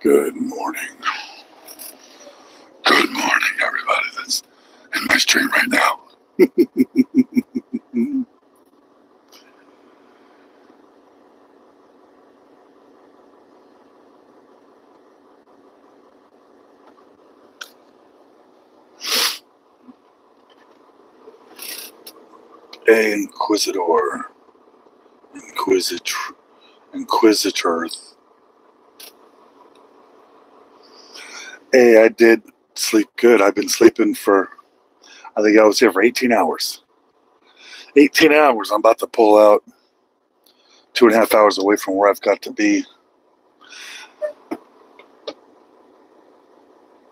Good morning. Good morning, everybody that's in my stream right now. Inquisitor. Inquisitor. Inquisitor. Hey, I did sleep good. I've been sleeping for, I think I was here for 18 hours. 18 hours. I'm about to pull out two and a half hours away from where I've got to be.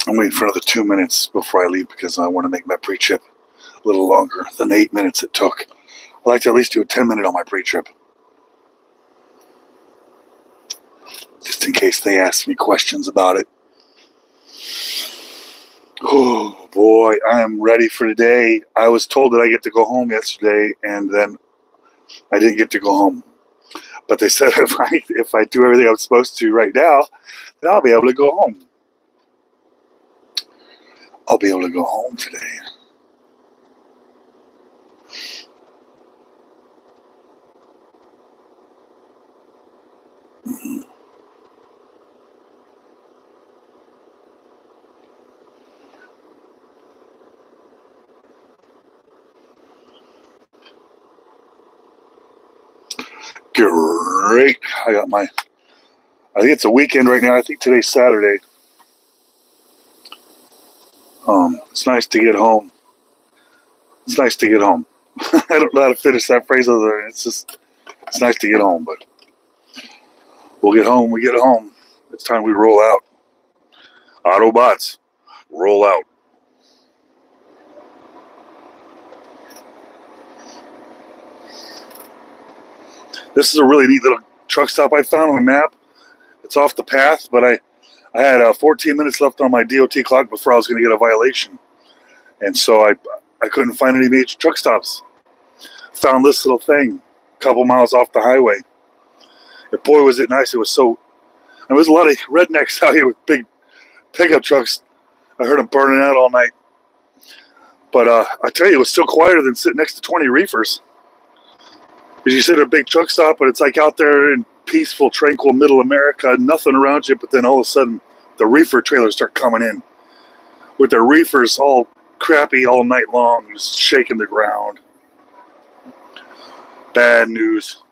I'm waiting for another two minutes before I leave because I want to make my pre trip a little longer than eight minutes it took. I'd like to at least do a 10 minute on my pre trip. Just in case they ask me questions about it. Oh boy, I am ready for today. I was told that I get to go home yesterday, and then I didn't get to go home. But they said if I if I do everything I'm supposed to right now, then I'll be able to go home. I'll be able to go home today. Mm-hmm. Great. I got my, I think it's a weekend right now. I think today's Saturday. Um, it's nice to get home. It's nice to get home. I don't know how to finish that phrase other than it's just, it's nice to get home, but we'll get home. We get home. It's time we roll out. Autobots, roll out. This is a really neat little truck stop I found on the map. It's off the path, but I, I had uh, 14 minutes left on my DOT clock before I was going to get a violation. And so I, I couldn't find any major truck stops. Found this little thing a couple miles off the highway. And boy, was it nice. It was so, there was a lot of rednecks out here with big pickup trucks. I heard them burning out all night. But uh, I tell you, it was still quieter than sitting next to 20 reefers. Because you at a big truck stop, but it's like out there in peaceful, tranquil middle America, nothing around you, but then all of a sudden the reefer trailers start coming in with their reefers all crappy all night long, just shaking the ground. Bad news.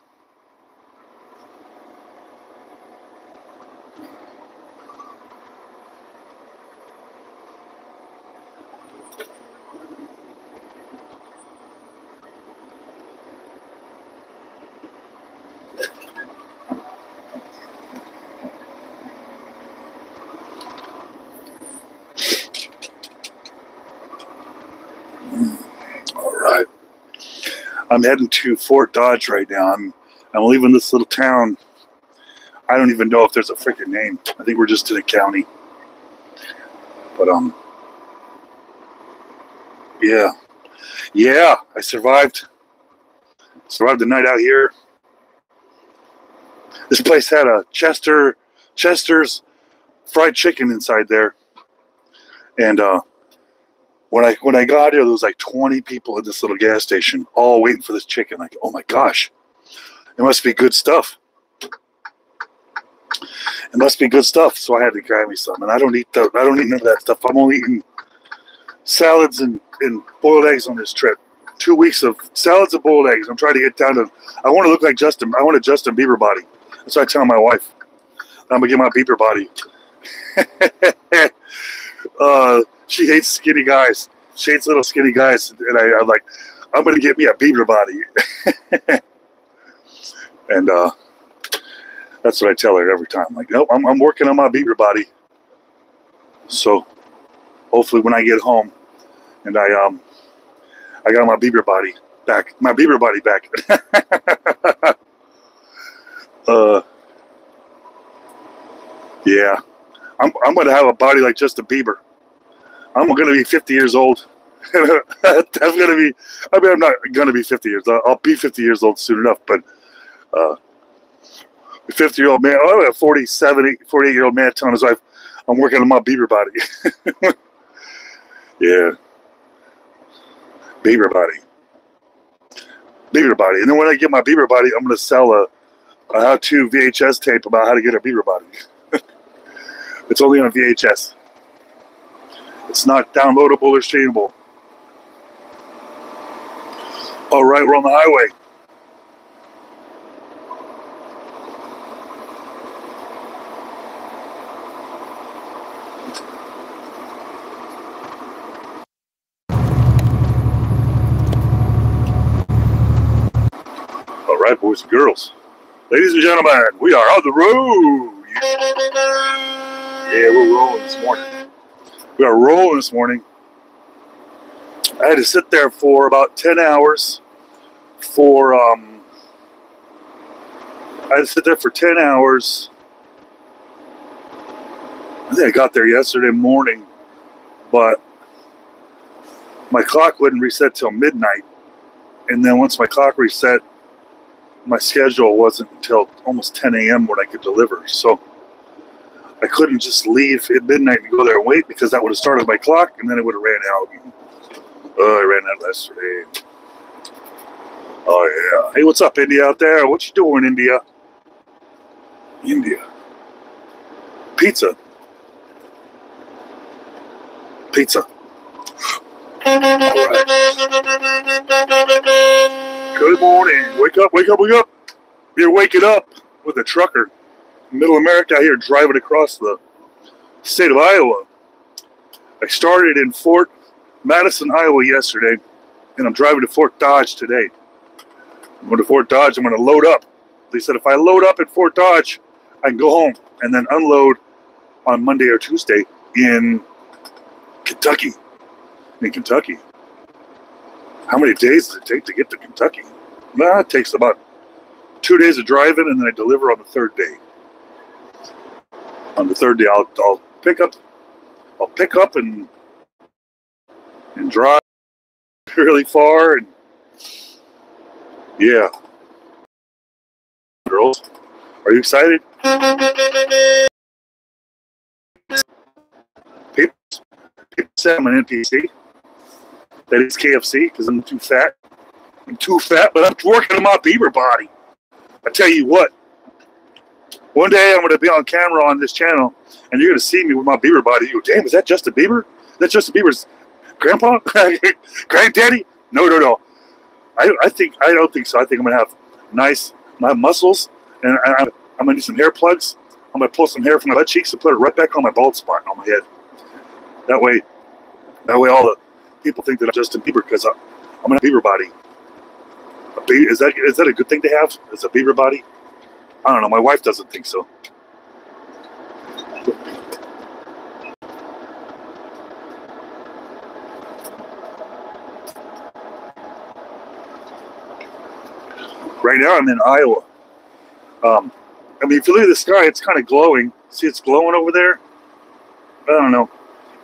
I'm heading to Fort Dodge right now. I'm I'm leaving this little town. I don't even know if there's a freaking name. I think we're just in a county. But um yeah. Yeah, I survived. Survived the night out here. This place had a Chester Chester's fried chicken inside there. And uh when I when I got here, there was like 20 people at this little gas station, all waiting for this chicken. Like, oh my gosh, it must be good stuff. It must be good stuff. So I had to grab me some, and I don't eat the I don't eat none of that stuff. I'm only eating salads and, and boiled eggs on this trip. Two weeks of salads and boiled eggs. I'm trying to get down to. I want to look like Justin. I want a Justin Bieber body. That's what I tell my wife. I'm gonna get my Bieber body. uh, she hates skinny guys. She hates little skinny guys, and I, am like, I'm gonna get me a Bieber body. and uh, that's what I tell her every time. Like, nope, I'm, I'm working on my Bieber body. So hopefully, when I get home, and I um, I got my Bieber body back, my Bieber body back. uh, yeah, I'm I'm gonna have a body like just a Bieber. I'm going to be 50 years old. I'm going to be, I mean, I'm not going to be 50 years. I'll be 50 years old soon enough, but uh, a 50 year old man, oh, a 47, 48 year old man telling his wife, I'm working on my beaver body. yeah. Beaver body. Beaver body. And then when I get my beaver body, I'm going to sell a, a how to VHS tape about how to get a beaver body. it's only on VHS. It's not downloadable or streamable. All right, we're on the highway. All right, boys and girls. Ladies and gentlemen, we are on the road. Yeah, we're rolling this morning. We are rolling this morning. I had to sit there for about 10 hours for, um, I had to sit there for 10 hours. I think I got there yesterday morning, but my clock wouldn't reset till midnight. And then once my clock reset, my schedule wasn't until almost 10 a.m. when I could deliver. So I couldn't just leave at midnight and go there and wait because that would have started my clock and then it would have ran out. Oh, I ran out yesterday. Oh yeah. Hey, what's up, India out there? What you doing, India? India. Pizza. Pizza. Good morning. Wake up, wake up, wake up. You're waking up with a trucker. Middle America here driving across the state of Iowa. I started in Fort Madison, Iowa yesterday, and I'm driving to Fort Dodge today. I'm going to Fort Dodge. I'm going to load up. They said if I load up at Fort Dodge, I can go home and then unload on Monday or Tuesday in Kentucky. In Kentucky. How many days does it take to get to Kentucky? Well, it takes about two days of driving, and then I deliver on the third day. On the third day, I'll, I'll pick up, I'll pick up and and drive really far, and yeah. Girls, are you excited? People, people say I'm an NPC. That is KFC because I'm too fat. I'm too fat, but I'm working on my beaver body. I tell you what, one day I'm going to be on camera on this channel, and you're going to see me with my beaver body. You go, damn, is that Justin Bieber? Is that Justin Bieber's grandpa, granddaddy? No, no, no. I, I think I don't think so. I think I'm going to have nice my muscles, and I, I'm going to need some hair plugs. I'm going to pull some hair from my butt cheeks and put it right back on my bald spot on my head. That way, that way, all the people think that I'm Justin Bieber because I'm, a beaver body. A be- is that is that a good thing to have? Is a beaver body? I don't know. My wife doesn't think so. Right now, I'm in Iowa. Um, I mean, if you look at the sky, it's kind of glowing. See, it's glowing over there. I don't know.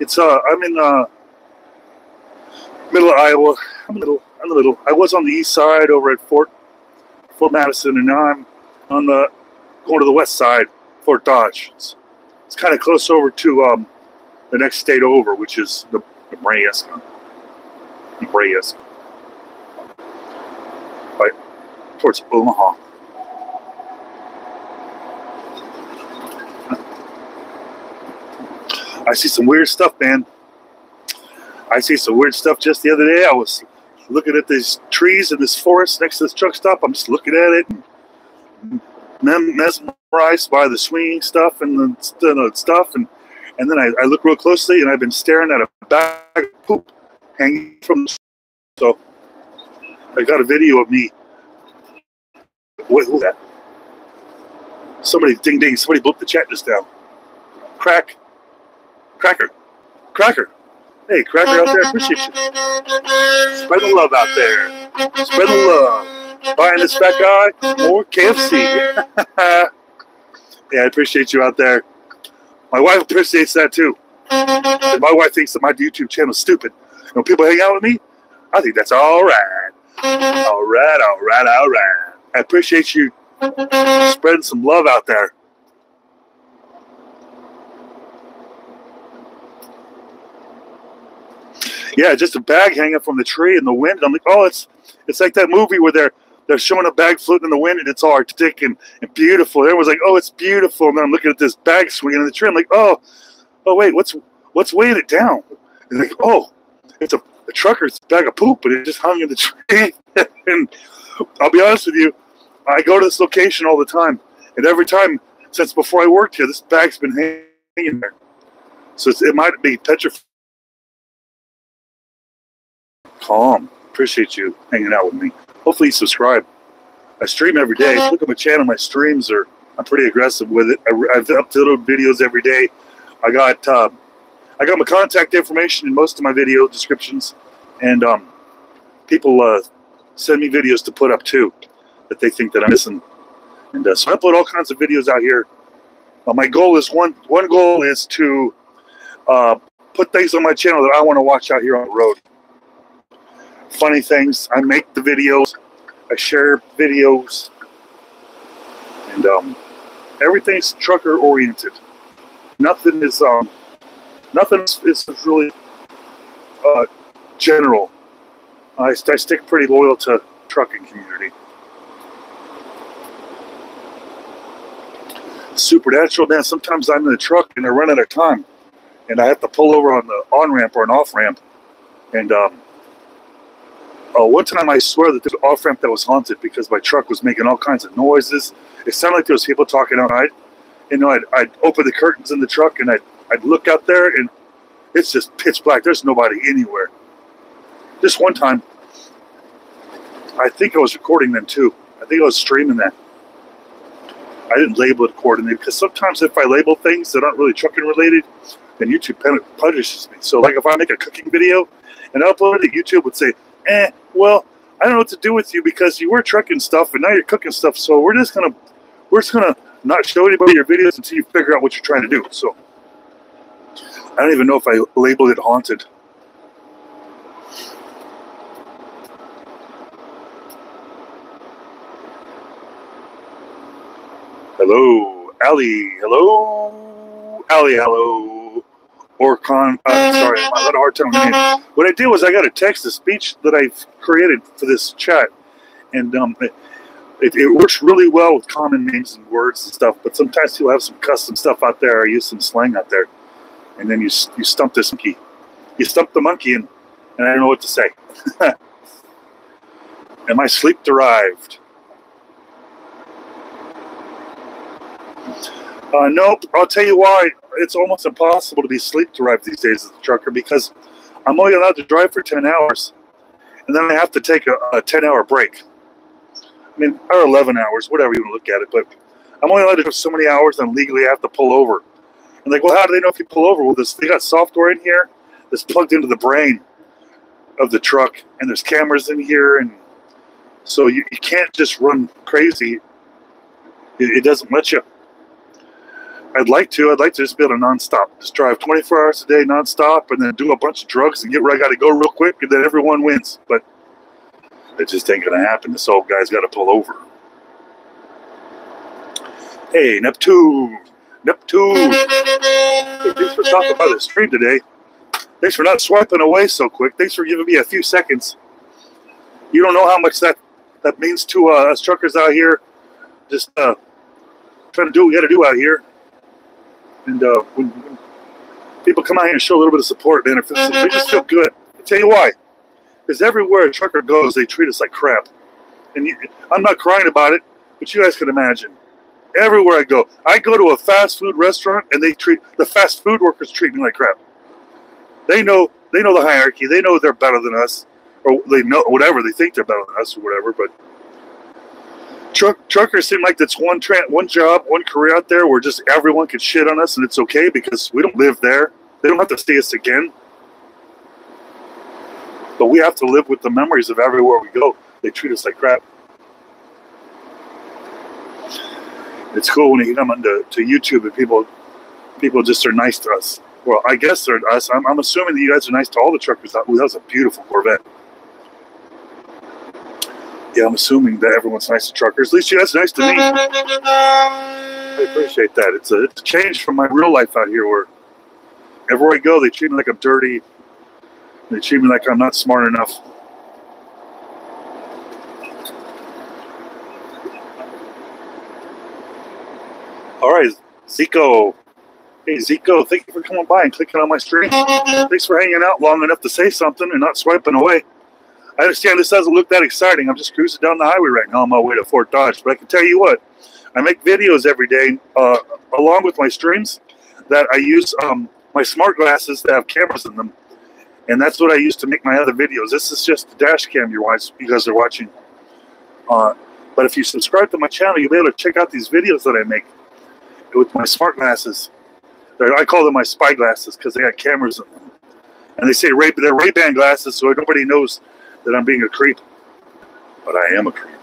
It's uh, I'm in uh, middle of Iowa. I'm the middle. I'm the middle. I was on the east side over at Fort Fort Madison, and now I'm on the going to the west side, Fort Dodge. It's, it's kind of close over to um, the next state over, which is the Nebraska. Nebraska. Right towards Omaha. I see some weird stuff, man. I see some weird stuff just the other day. I was looking at these trees in this forest next to this truck stop. I'm just looking at it, mesmerized by the swinging stuff and the, the stuff. And, and then I, I look real closely, and I've been staring at a bag of poop hanging from. So I got a video of me. What who's that? Somebody ding ding. Somebody booked the chat just now. Crack. Cracker. Cracker. Hey, Cracker out there, appreciate you. Spread the love out there. Spread the love. Buying this fat guy more KFC. yeah, I appreciate you out there. My wife appreciates that too. And my wife thinks that my YouTube channel is stupid. When people hang out with me, I think that's all right. All right, all right, all right. I appreciate you Spreading some love out there. Yeah, just a bag hanging from the tree in the wind. I'm like, oh, it's it's like that movie where they're they're showing a bag floating in the wind and it's all artistic and, and beautiful. Everyone's like, oh, it's beautiful. And then I'm looking at this bag swinging in the tree. I'm like, oh, oh wait, what's what's weighing it down? And like, oh, it's a, a trucker's bag of poop, but it just hung in the tree. and I'll be honest with you, I go to this location all the time, and every time since before I worked here, this bag's been hanging there. So it might be petrified. Calm. Appreciate you hanging out with me. Hopefully, you subscribe. I stream every day. Look at my channel. My streams are. I'm pretty aggressive with it. I, have uploaded videos every day. I got. Uh, I got my contact information in most of my video descriptions, and um, people uh, send me videos to put up too that they think that I'm missing. And uh, so I upload all kinds of videos out here. Uh, my goal is one. One goal is to uh, put things on my channel that I want to watch out here on the road. Funny things. I make the videos. I share videos, and um, everything's trucker oriented. Nothing is um, nothing is really uh, general. I, I stick pretty loyal to trucking community. Supernatural, man. Sometimes I'm in the truck and I run out of time, and I have to pull over on the on ramp or an off ramp. And um, uh, one time, I swear that the off ramp that was haunted because my truck was making all kinds of noises. It sounded like there was people talking outside. You know, I'd, I'd open the curtains in the truck and I'd I'd look out there and it's just pitch black. There's nobody anywhere. This one time, I think I was recording them too. I think I was streaming that. I didn't label it accordingly because sometimes if I label things that aren't really trucking related, then YouTube punishes me. So, like if I make a cooking video and I upload it, YouTube would say, "Eh, well, I don't know what to do with you because you were trucking stuff and now you're cooking stuff. So we're just gonna, we're just gonna not show anybody your videos until you figure out what you're trying to do." So. I don't even know if I labeled it haunted. Hello, Ali. Hello, Ali. Hello. Or con. Uh, sorry, I had a hard time. What I did was I got a text to speech that I've created for this chat, and um, it, it, it, works really well with common names and words and stuff. But sometimes you'll have some custom stuff out there. I use some slang out there and then you you stump this monkey. You stump the monkey, and, and I don't know what to say. Am I sleep derived? Uh, nope. I'll tell you why. It's almost impossible to be sleep derived these days as a trucker because I'm only allowed to drive for 10 hours, and then I have to take a, a 10 hour break. I mean, or 11 hours, whatever you want to look at it, but I'm only allowed to do so many hours, and legally I have to pull over. And like, well, how do they know if you pull over? Well, this they got software in here that's plugged into the brain of the truck, and there's cameras in here, and so you, you can't just run crazy. It, it doesn't let you. I'd like to. I'd like to just be able to nonstop, just drive 24 hours a day nonstop, and then do a bunch of drugs and get where I got to go real quick, and then everyone wins. But it just ain't gonna happen. This old guy's got to pull over. Hey, Neptune. Neptune. Hey, thanks for stopping by the stream today. Thanks for not swiping away so quick. Thanks for giving me a few seconds. You don't know how much that that means to uh, us truckers out here. Just uh, trying to do what we got to do out here. And uh, when, when, people come out here and show a little bit of support, man, it we just feel good. I tell you why. Because everywhere a trucker goes, they treat us like crap. And you, I'm not crying about it, but you guys can imagine everywhere I go. I go to a fast food restaurant and they treat the fast food workers treat me like crap. They know they know the hierarchy. They know they're better than us, or they know whatever they think they're better than us or whatever. But truck truckers seem like that's one tra- one job, one career out there where just everyone can shit on us and it's okay because we don't live there. They don't have to see us again. But we have to live with the memories of everywhere we go. They treat us like crap. it's cool when you come onto to YouTube and people people just are nice to us. Well, I guess they're us. I'm, I'm assuming that you guys are nice to all the truckers. That, that was a beautiful Corvette. Yeah, I'm assuming that everyone's nice to truckers. At least you guys nice to me. I appreciate that. It's a, it's a change from my real life out here where everywhere I go, they treat me like I'm dirty. They treat me like I'm not smart enough. All right, Zico. Hey, Zico, thank you for coming by and clicking on my stream. Thanks for hanging out long enough to say something and not swiping away. I understand this doesn't look that exciting. I'm just cruising down the highway right now on my way to Fort Dodge. But I can tell you what, I make videos every day uh, along with my streams that I use um, my smart glasses that have cameras in them. And that's what I use to make my other videos. This is just the dash cam you guys are watching. Uh, but if you subscribe to my channel, you'll be able to check out these videos that I make with my smart glasses. They're, I call them my spy glasses because they got cameras in them. And they say Ray, they're Ray-Ban glasses, so nobody knows that I'm being a creep. But I am a creep.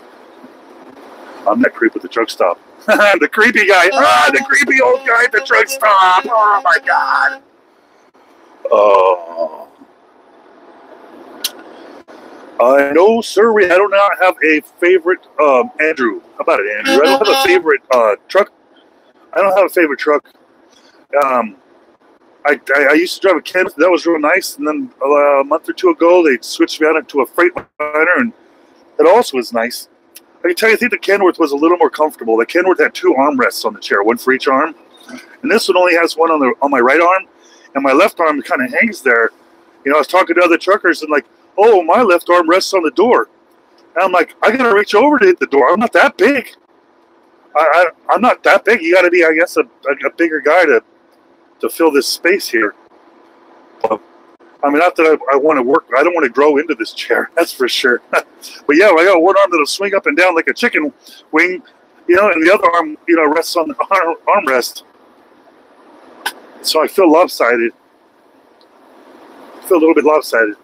I'm that creep at the truck stop. the creepy guy. Ah, the creepy old guy at the truck stop. Oh my god. Oh. Uh, no, sir. I do not have a favorite. Um, Andrew, how about it, Andrew? I don't have a favorite uh, truck. I don't have a favorite truck. Um, I, I, used to drive a Kenworth. That was real nice. And then a month or two ago, they switched me out into a Freightliner, and that also was nice. I can tell you, I think the Kenworth was a little more comfortable. The Kenworth had two armrests on the chair, one for each arm, and this one only has one on the on my right arm, and my left arm kind of hangs there. You know, I was talking to other truckers, and like, oh, my left arm rests on the door, and I'm like, I gotta reach over to hit the door. I'm not that big. I, I am not that big. You got to be, I guess, a, a, a bigger guy to to fill this space here. But, I mean, not that I, I want to work. I don't want to grow into this chair. That's for sure. but yeah, I got one arm that'll swing up and down like a chicken wing, you know, and the other arm, you know, rests on the arm, armrest. So I feel lopsided. I feel a little bit lopsided.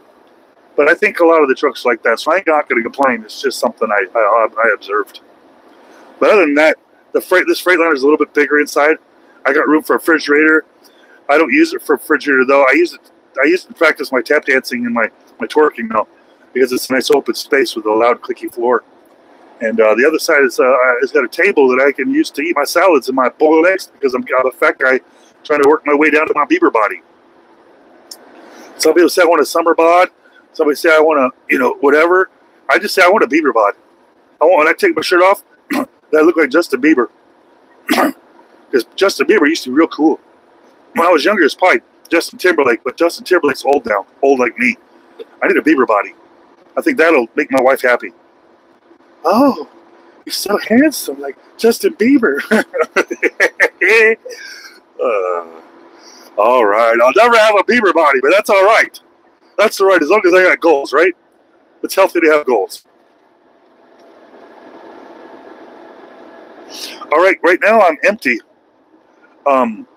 But I think a lot of the trucks like that, so I ain't not going to complain. It's just something I, I, I observed. But other than that, the freight this Freightliner is a little bit bigger inside. I got room for a refrigerator. I don't use it for refrigerator though. I use it. I use it to practice my tap dancing and my my twerking now because it's a nice open space with a loud clicky floor. And uh, the other side is uh, has got a table that I can use to eat my salads and my boiled eggs because I'm got a fat guy trying to work my way down to my beaver body. Some people say I want a summer bod. Somebody say I want a you know whatever. I just say I want a beaver bod. I want when I take my shirt off, that I look like Justin Bieber. Because Justin Bieber used to be real cool when I was younger, it's probably Justin Timberlake, but Justin Timberlake's old now, old like me. I need a Bieber body. I think that'll make my wife happy. Oh, you're so handsome, like Justin Bieber. uh, all right, I'll never have a Bieber body, but that's all right. That's all right, as long as I got goals, right? It's healthy to have goals. All right, right now I'm empty. Um,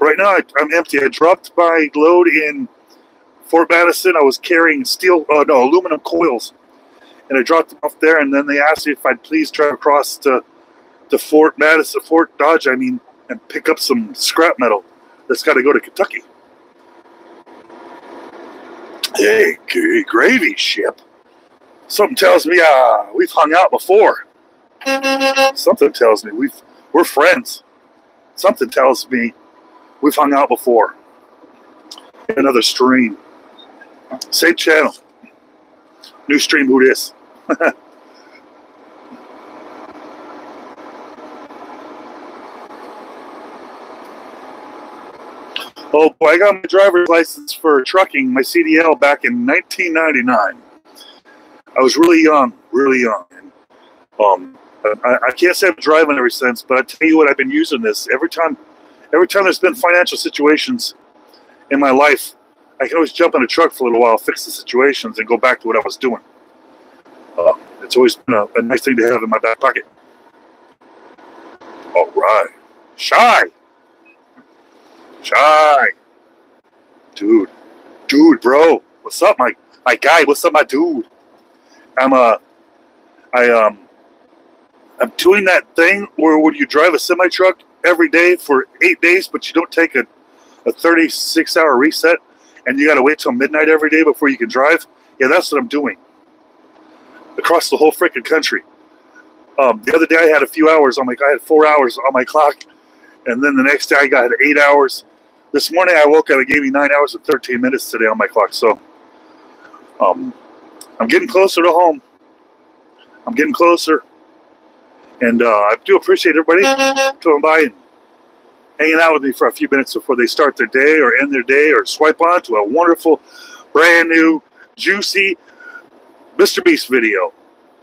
Right now, I, am empty. I dropped my load in Fort Madison. I was carrying steel, uh, no, aluminum coils, and I dropped them off there. And then they asked me if I'd please drive across to to Fort Madison, Fort Dodge, I mean, and pick up some scrap metal that's got to go to Kentucky. Hey, gravy ship. Something tells me uh, we've hung out before. Something tells me we've we're friends. Something tells me We've hung out before. Another stream. Same channel. New stream, who this? Oh boy, I got my driver's license for trucking, my CDL, back in 1999. I was really young, really young. Um, I, I, can't say been driving ever since, but I tell you what, I've been using this every time every time there's been financial situations in my life, I can always jump in a truck for a little while, fix the situations, and go back to what I was doing. Uh, it's always been a, a, nice thing to have in my back pocket. All right. Shy. Shy. Dude. Dude, bro. What's up, my, my guy? What's up, my dude? I'm, uh, I, um, I'm doing that thing where when you drive a semi truck every day for eight days, but you don't take a, a 36 hour reset and you got to wait till midnight every day before you can drive, yeah, that's what I'm doing. across the whole freaking country. Um, the other day I had a few hours on my I had four hours on my clock, and then the next day I got eight hours. This morning I woke up and gave me nine hours and thirteen minutes today on my clock. So um, I'm getting closer to home. I'm getting closer, and uh, I do appreciate everybody coming by and hanging out with me for a few minutes before they start their day or end their day or swipe on to a wonderful, brand new, juicy Mr. Beast video.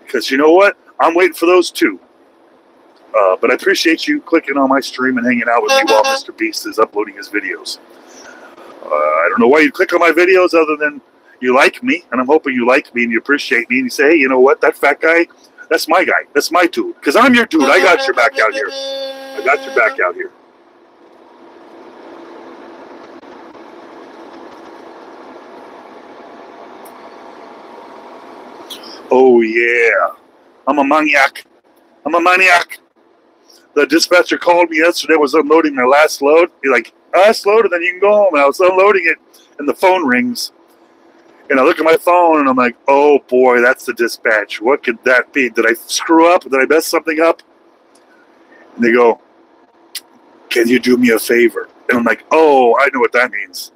Because you know what? I'm waiting for those too. Uh, but I appreciate you clicking on my stream and hanging out with me while Mr. Beast is uploading his videos. Uh, I don't know why you click on my videos other than you like me, and I'm hoping you like me and you appreciate me, and you say, hey, you know what? That fat guy, that's my guy. That's my dude. Because I'm your dude. I got your back out here. I got your back out here. Oh, yeah. I'm a maniac. I'm a maniac. The dispatcher called me yesterday, was unloading my last load. He's like, last load, and then you can go home. And I was unloading it, and the phone rings. And I look at my phone, and I'm like, oh, boy, that's the dispatch. What could that be? Did I screw up? Did I mess something up? And they go, can you do me a favor? And I'm like, oh, I know what that means.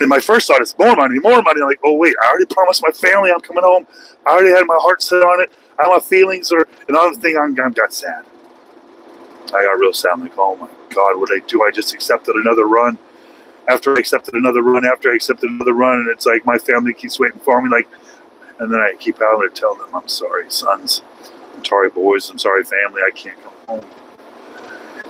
And my first thought is more money, more money. I'm like, oh wait, I already promised my family I'm coming home. I already had my heart set on it. I my feelings are another thing. I'm, I got sad. I got real sad. I'm like, oh my god, what did I do? I just accepted another run. After I accepted another run, after I accepted another run, and it's like my family keeps waiting for me. Like, and then I keep having to tell them, I'm sorry, sons. I'm sorry, boys. I'm sorry, family. I can't come home.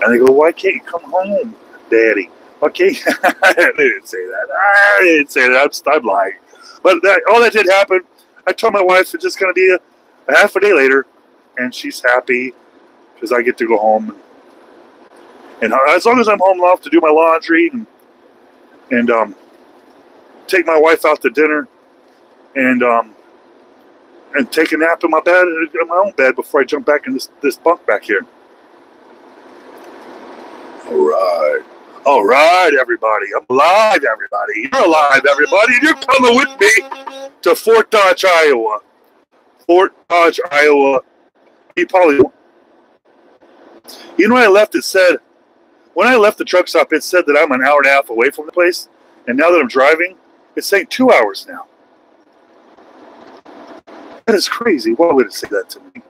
And they go, why can't you come home, Daddy? Okay, I didn't say that. I didn't say that. I'm, I'm lying. But that, all that did happen. I told my wife it's just going to be a, a, half a day later, and she's happy because I get to go home. And, as long as I'm home enough to do my laundry and and um, take my wife out to dinner, and um, and take a nap in my bed, in my own bed before I jump back in this this bunk back here. All right. All right, everybody. I'm alive, everybody. You're alive, everybody. You're coming with me to Fort Dodge, Iowa. Fort Dodge, Iowa. You probably. You know, I left, it said, when I left the truck stop, it said that I'm an hour and a half away from the place. And now that I'm driving, it's saying two hours now. That is crazy. Why would it say that to me?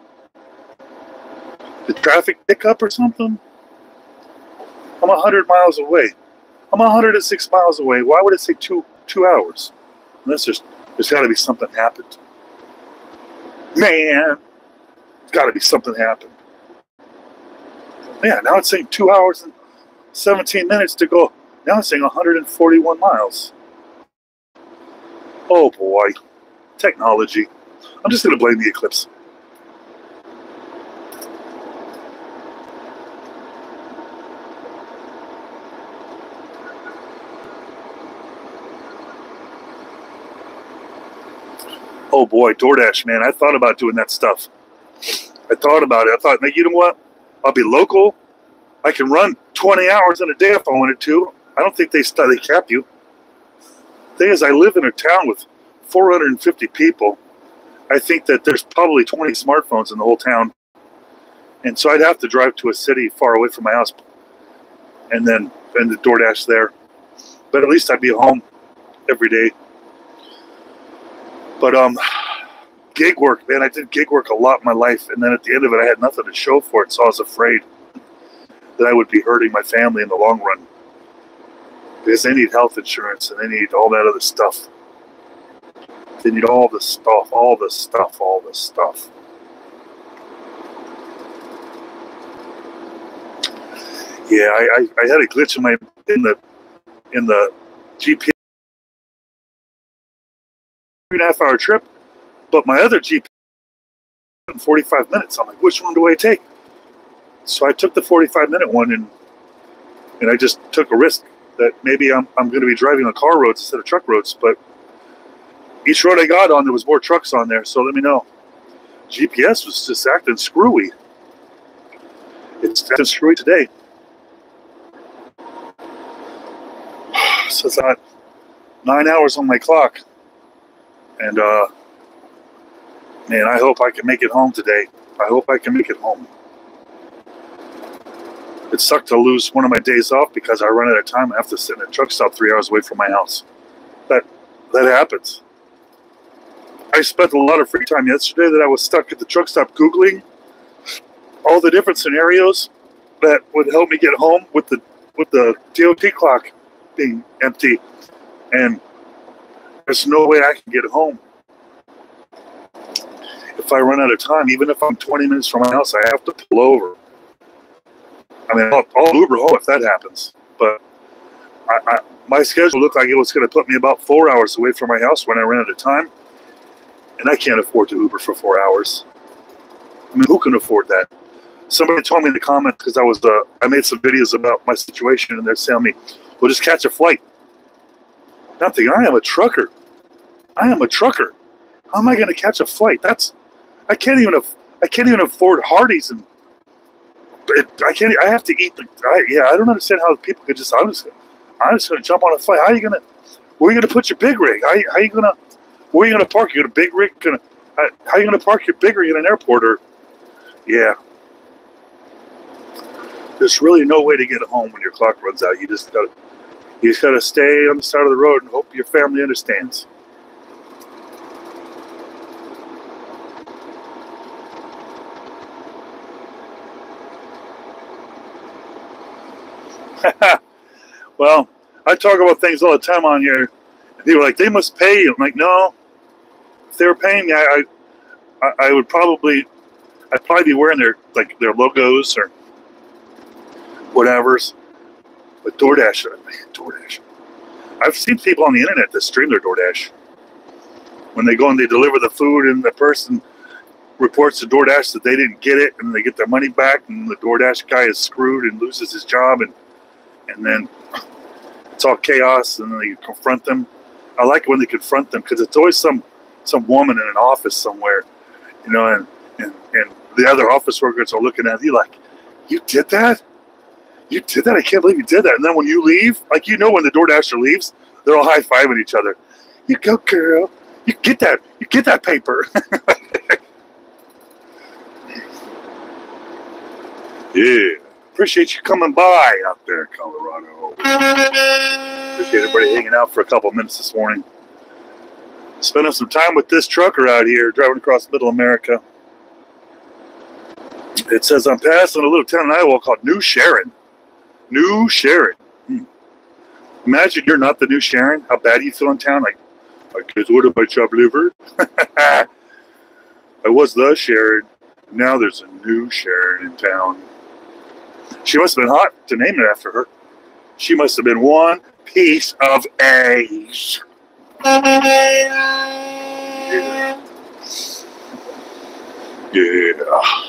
The traffic pick up or something? I'm 100 miles away. I'm 106 miles away. Why would it say two two hours? Unless there's there's got to be something happened. Man, there's got to be something happened. Yeah, now it's saying two hours and 17 minutes to go. Now it's saying 141 miles. Oh boy, technology. I'm just going to blame the eclipse. oh boy, DoorDash, man, I thought about doing that stuff. I thought about it. I thought, you know what? I'll be local. I can run 20 hours in a day if I wanted to. I don't think they they cap you. Thing is, I live in a town with 450 people. I think that there's probably 20 smartphones in the whole town, and so I'd have to drive to a city far away from my house, and then and the DoorDash there. But at least I'd be home every day. But um, gig work, man, I did gig work a lot in my life, and then at the end of it, I had nothing to show for it, so I was afraid that I would be hurting my family in the long run because they need health insurance and they need all that other stuff. They need all this stuff, all this stuff, all this stuff. Yeah, I, I, I had a glitch in my in the in the GPS and a half hour trip, but my other GPS in 45 minutes. I'm like, which one do I take? So I took the 45 minute one and and I just took a risk that maybe I'm, I'm going to be driving on car roads instead of truck roads. But each road I got on, there was more trucks on there. So let me know. GPS was just acting screwy. It's acting screwy today. So it's not nine hours on my clock and uh, Man, I hope I can make it home today. I hope I can make it home. It sucked to lose one of my days off because I run out of time. I have to sit in a truck stop three hours away from my house. That that happens. I spent a lot of free time yesterday that I was stuck at the truck stop googling all the different scenarios that would help me get home with the with the DOT clock being empty, and there's no way I can get home if I run out of time. Even if I'm 20 minutes from my house, I have to pull over. I mean, I'll, Uber home if that happens, but I, I, my schedule looked like it was going to put me about four hours away from my house when I ran out of time, and I can't afford to Uber for four hours. I mean, who can afford that? Somebody told me in the comments because I was uh, I made some videos about my situation, and they're telling me, "Well, just catch a flight." Nothing. I am a trucker. I am a trucker. How am I going to catch a flight? That's I can't even I can't even afford Hardee's and it, I can't. I have to eat the. I, yeah, I don't understand how people could just. I'm just. I'm just gonna jump on a flight. How are you gonna? Where are you gonna put your big rig? How, how are you gonna? Where are you gonna park? You big rig? Gonna? How, how are you gonna park your big rig in an airport? Or, yeah. There's really no way to get home when your clock runs out. You just gotta. You just gotta stay on the side of the road and hope your family understands. well, I talk about things all the time on here. And people are like, they must pay you. I'm like, no. If they were paying me, I, I, I would probably, I'd probably be wearing their like their logos or whatever's. But DoorDash, DoorDash. I've seen people on the internet that stream their DoorDash. When they go and they deliver the food, and the person reports to DoorDash that they didn't get it, and they get their money back, and the DoorDash guy is screwed and loses his job, and and then it's all chaos, and then they confront them. I like when they confront them because it's always some some woman in an office somewhere, you know, and and and the other office workers are looking at you like, "You did that? You did that? I can't believe you did that!" And then when you leave, like you know, when the DoorDasher leaves, they're all high fiving each other. You go, girl. You get that. You get that paper. yeah. Appreciate you coming by out there, Colorado. Appreciate everybody hanging out for a couple minutes this morning. Spending some time with this trucker out here driving across middle America. It says I'm passing a little town in Iowa called New Sharon. New Sharon. Hmm. Imagine you're not the new Sharon. How bad you feel in town? Like, I what if I chop liver? I was the Sharon. Now there's a new Sharon in town. She must have been hot to name it after her. She must have been one piece of eggs. Yeah. yeah.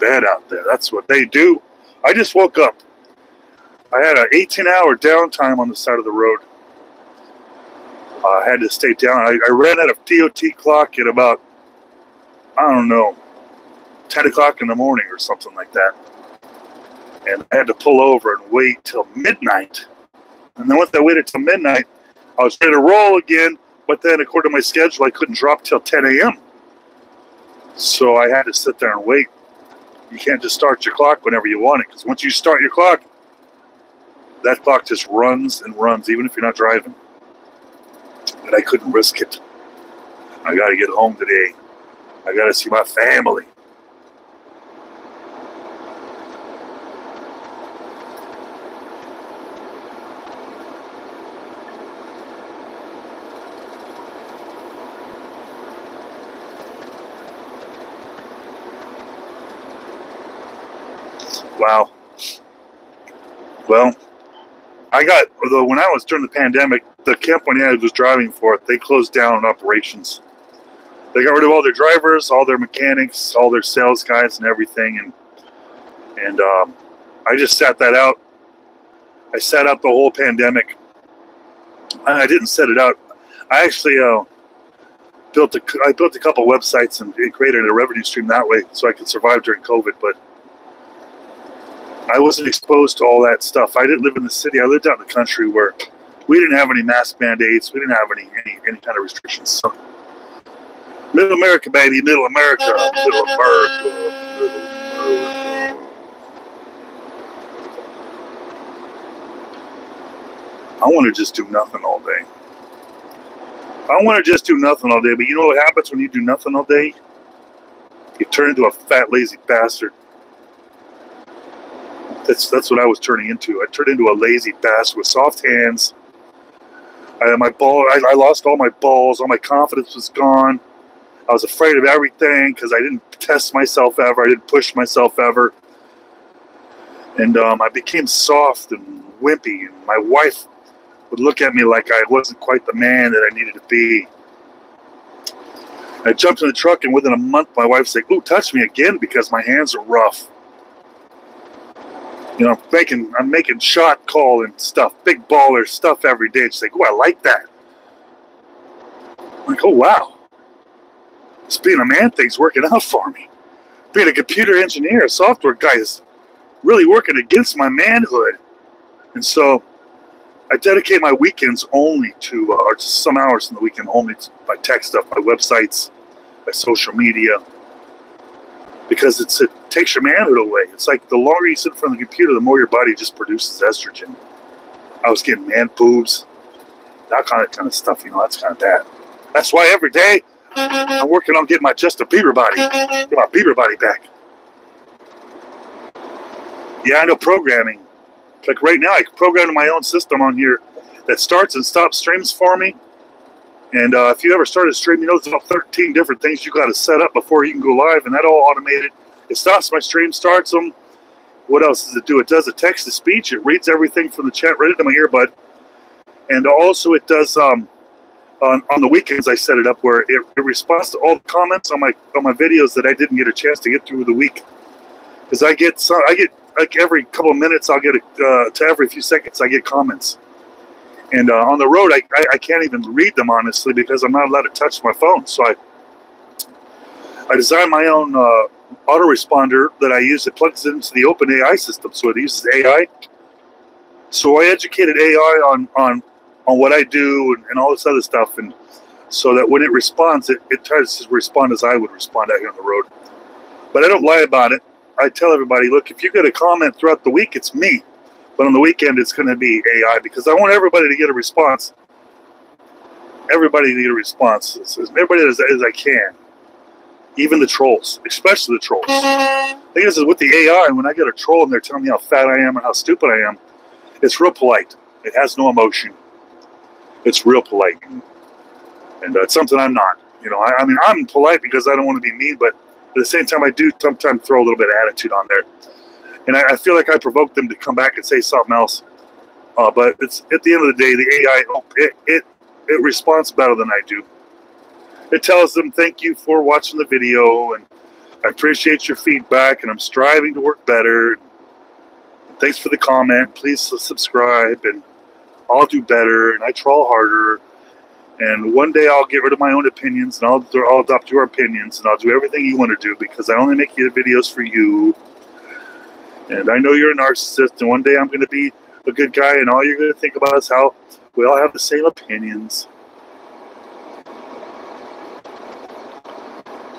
Bed out there. That's what they do. I just woke up. I had an 18 hour downtime on the side of the road. I had to stay down. I, I ran out of DOT clock at about, I don't know, 10 o'clock in the morning or something like that and I had to pull over and wait till midnight. And then once I waited till midnight, I was ready to roll again. But then, according to my schedule, I couldn't drop till 10 a.m. So I had to sit there and wait. You can't just start your clock whenever you want it, because once you start your clock, that clock just runs and runs, even if you're not driving. And I couldn't risk it. I got to get home today. I got to see my family. Wow. Well, I got although when I was during the pandemic, the camp company I was driving for, it, they closed down operations. They got rid of all their drivers, all their mechanics, all their sales guys, and everything. And and um, I just sat that out. I sat out the whole pandemic. And I didn't set it out. I actually uh, built a I built a couple websites and created a revenue stream that way, so I could survive during COVID. But I wasn't exposed to all that stuff. I didn't live in the city. I lived out in the country where we didn't have any mask mandates. We didn't have any any, any kind of restrictions. So Middle America, baby, Middle America, Middle America. Middle America. I want to just do nothing all day. I want to just do nothing all day, but you know what happens when you do nothing all day? You turn into a fat, lazy bastard. That's that's what I was turning into. I turned into a lazy bastard with soft hands. I, my ball, I, I lost all my balls. All my confidence was gone. I was afraid of everything because I didn't test myself ever. I didn't push myself ever. And um, I became soft and wimpy. And my wife would look at me like I wasn't quite the man that I needed to be. I jumped in the truck, and within a month, my wife said, "Ooh, touch me again because my hands are rough." You know, making I'm making shot call and stuff, big baller stuff every day. She's like, "Oh, I like that." I'm like, "Oh, wow." This being a man thing's working out for me. Being a computer engineer, a software guy is really working against my manhood. And so I dedicate my weekends only to, uh, or some hours in the weekend only to my tech stuff, my websites, my social media, because it's, it takes your manhood away. It's like the longer you sit in front of the computer, the more your body just produces estrogen. I was getting man boobs, that kind of kind of stuff. You know, that's kind of bad. That's why every day I'm working on getting my Justin Bieber body, get my Bieber body back. Yeah, I know programming. Like right now, I can program my own system on here that starts and stops streams for me. And uh, if you ever started streaming, you know there's about 13 different things you got to set up before you can go live, and that all automated. It stops my stream, starts them. What else does it do? It does a text to speech. It reads everything from the chat right into my earbud, and also it does um, on, on the weekends I set it up where it, it responds to all the comments on my on my videos that I didn't get a chance to get through the week. Because I get some, I get like every couple of minutes I'll get a, uh, to every few seconds I get comments. And uh, on the road I, I, I can't even read them honestly because I'm not allowed to touch my phone. So I I designed my own uh, autoresponder that I use. It plugs into the open AI system, so it uses AI. So I educated AI on on on what I do and, and, all this other stuff, and so that when it responds, it, it tries to respond as I would respond out here on the road. But I don't lie about it. I tell everybody, look, if you get a comment throughout the week, it's me. But on the weekend, it's going to be AI because I want everybody to get a response. Everybody to get a response. Everybody as, as I can. Even the trolls, especially the trolls. I thing is, is, with the AI, when I get a troll and they're telling me how fat I am and how stupid I am, it's real polite. It has no emotion it's real polite, and uh, it's something I'm not. You know, I, I, mean, I'm polite because I don't want to be mean, but at the same time, I do sometimes throw a little bit of attitude on there, and I, I feel like I provoke them to come back and say something else. Uh, but it's at the end of the day, the AI oh, it it it responds better than I do. It tells them thank you for watching the video and I appreciate your feedback and I'm striving to work better. Thanks for the comment. Please subscribe and I'll do better and I troll harder. And one day I'll get rid of my own opinions and I'll, I'll adopt your opinions and I'll do everything you want to do because I only make videos for you. And I know you're a narcissist and one day I'm going to be a good guy and all you're going to think about is how we all have the same opinions.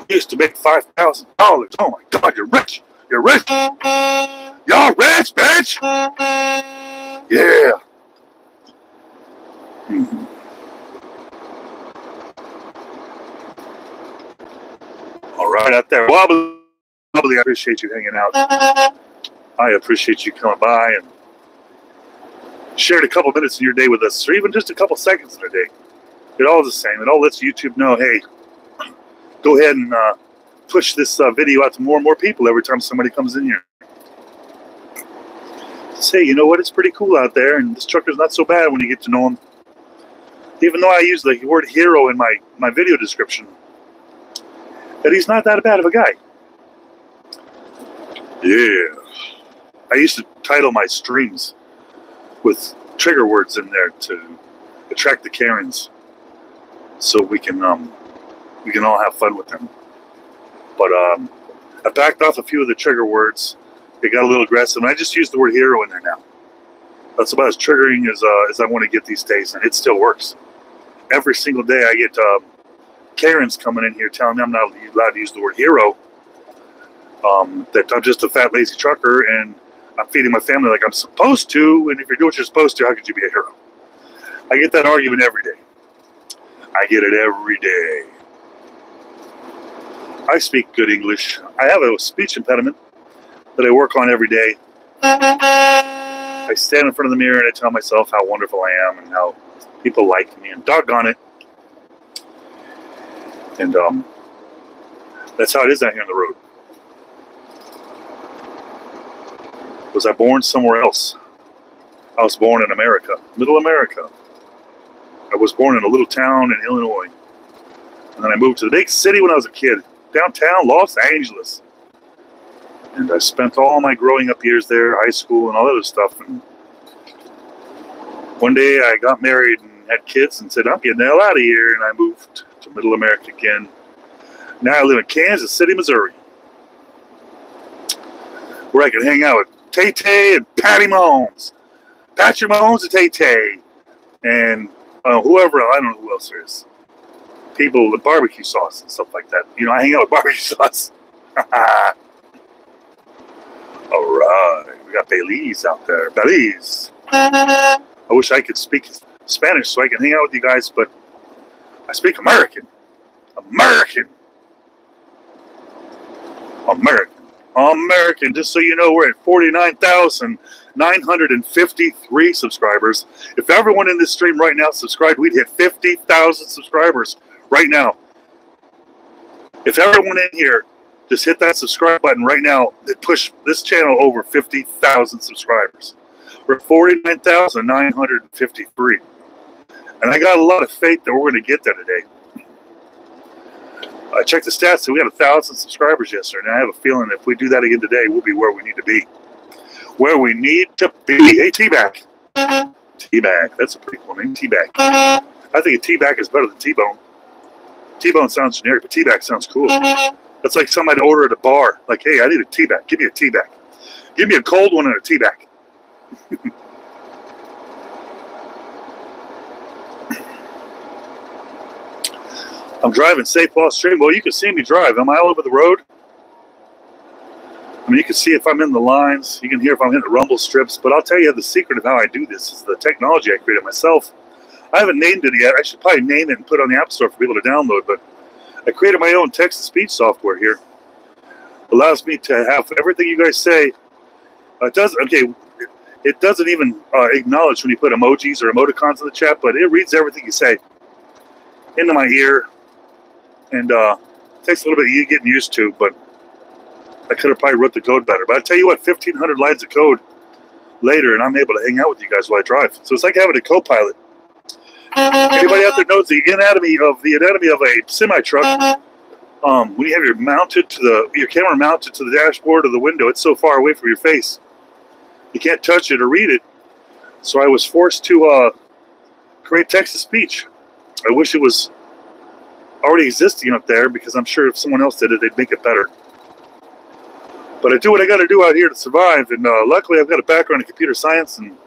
Used to make five thousand dollars. Oh my God, you're rich. You're rich. You're rich, bitch. Yeah. Mm-hmm. All right, out there, wobbly, wobbly. I appreciate you hanging out. I appreciate you coming by and shared a couple minutes of your day with us, or even just a couple seconds in a day. It all is the same. It all lets YouTube know, hey, go ahead and uh, push this uh, video out to more and more people every time somebody comes in here. Say, you know what? It's pretty cool out there, and this trucker's not so bad when you get to know him even though I use the word hero in my, my video description, that he's not that bad of a guy. Yeah. I used to title my streams with trigger words in there to attract the Karens so we can um, we can all have fun with them. But um, I backed off a few of the trigger words. It got a little aggressive, and I just use the word hero in there now. That's about as triggering as uh, as I want to get these days, and it still works every single day I get um, Karen's coming in here telling me I'm not allowed to use the word hero. Um, that I'm just a fat, lazy trucker and I'm feeding my family like I'm supposed to. And if you're doing what you're supposed to, how could you be a hero? I get that argument every day. I get it every day. I speak good English. I have a speech impediment that I work on every day. I stand in front of the mirror and I tell myself how wonderful I am and how people like me and doggone it. And um, that's how it is out here on the road. Was I born somewhere else? I was born in America, middle America. I was born in a little town in Illinois. And then I moved to the big city when I was a kid, downtown Los Angeles. And I spent all my growing up years there, high school and all that other stuff. And one day I got married and had kids and said, I'm getting the hell out of here. And I moved to middle America again. Now I live in Kansas City, Missouri, where I can hang out with Tay Tay and Patty Mahomes. Patrick Mahomes and Tay Tay. And uh, whoever, I don't know who else there is. People with barbecue sauce and stuff like that. You know, I hang out with barbecue sauce. All right. We got Belize out there. Belize. I wish I could speak Spanish so I can hang out with you guys, but I speak American. American. American. American. Just so you know, we're at 49,953 subscribers. If everyone in this stream right now subscribed, we'd hit 50,000 subscribers right now. If everyone in here just hit that subscribe button right now, it push this channel over 50,000 subscribers. We're 49,953. And I got a lot of faith that we're going to get there today. I checked the stats, and we had a thousand subscribers yesterday. And I have a feeling if we do that again today, we'll be where we need to be. Where we need to be. Hey, T-Back. T-Back. That's a pretty cool name. T-Back. I think a T-Back is better than T-Bone. T-Bone sounds generic, but T-Back sounds cool. That's like somebody order at a bar. Like, hey, I need a T-Back. Give me a T-Back. Give me a cold one and a T-Back. I'm driving safe off stream. Well, you can see me drive. Am I all over the road? I mean, you can see if I'm in the lines. You can hear if I'm hitting the rumble strips. But I'll tell you the secret of how I do this is the technology I created myself. I haven't named it yet. I should probably name it and put it on the App Store for people to download. But I created my own text-to-speech software here. Allows me to have everything you guys say. Uh, it does okay. It doesn't even uh, acknowledge when you put emojis or emoticons in the chat, but it reads everything you say into my ear and uh, takes a little bit of you getting used to, but I could have probably wrote the code better. But I tell you what, 1,500 lines of code later, and I'm able to hang out with you guys while I drive. So it's like having a co-pilot. Anybody out there knows the anatomy of the anatomy of a semi truck? Um, when you have your mounted to the your camera mounted to the dashboard or the window, it's so far away from your face, you can't touch it or read it. So I was forced to uh, create text to speech. I wish it was already existing up there because I'm sure if someone else did it, they'd make it better. But I do what I got to do out here to survive, and uh, luckily I've got a background in computer science and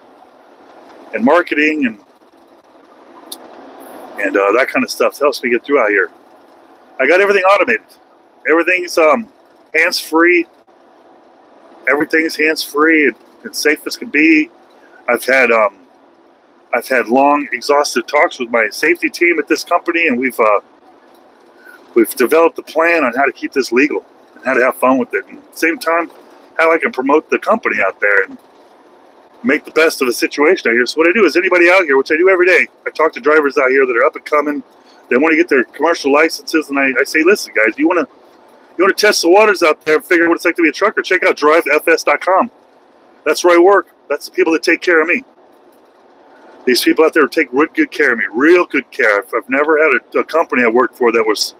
and marketing and and uh, that kind of stuff helps me get through out here. I got everything automated. Everything's um, hands free. Everything's hands free and, and safe as can be. I've had um, I've had long, exhaustive talks with my safety team at this company, and we've uh, we've developed a plan on how to keep this legal and how to have fun with it. And at the same time, how I can promote the company out there and make the best of the situation out here. So what I do is anybody out here, which I do every day, I talk to drivers out here that are up and coming. They want to get their commercial licenses, and I, I say, listen, guys, you want to you want to test the waters out there and figure out what it's like to be a trucker? Check out drivefs.com. That's where I work. That's the people that take care of me. These people out there take good care of me, real good care. I've never had a, a company I worked for that was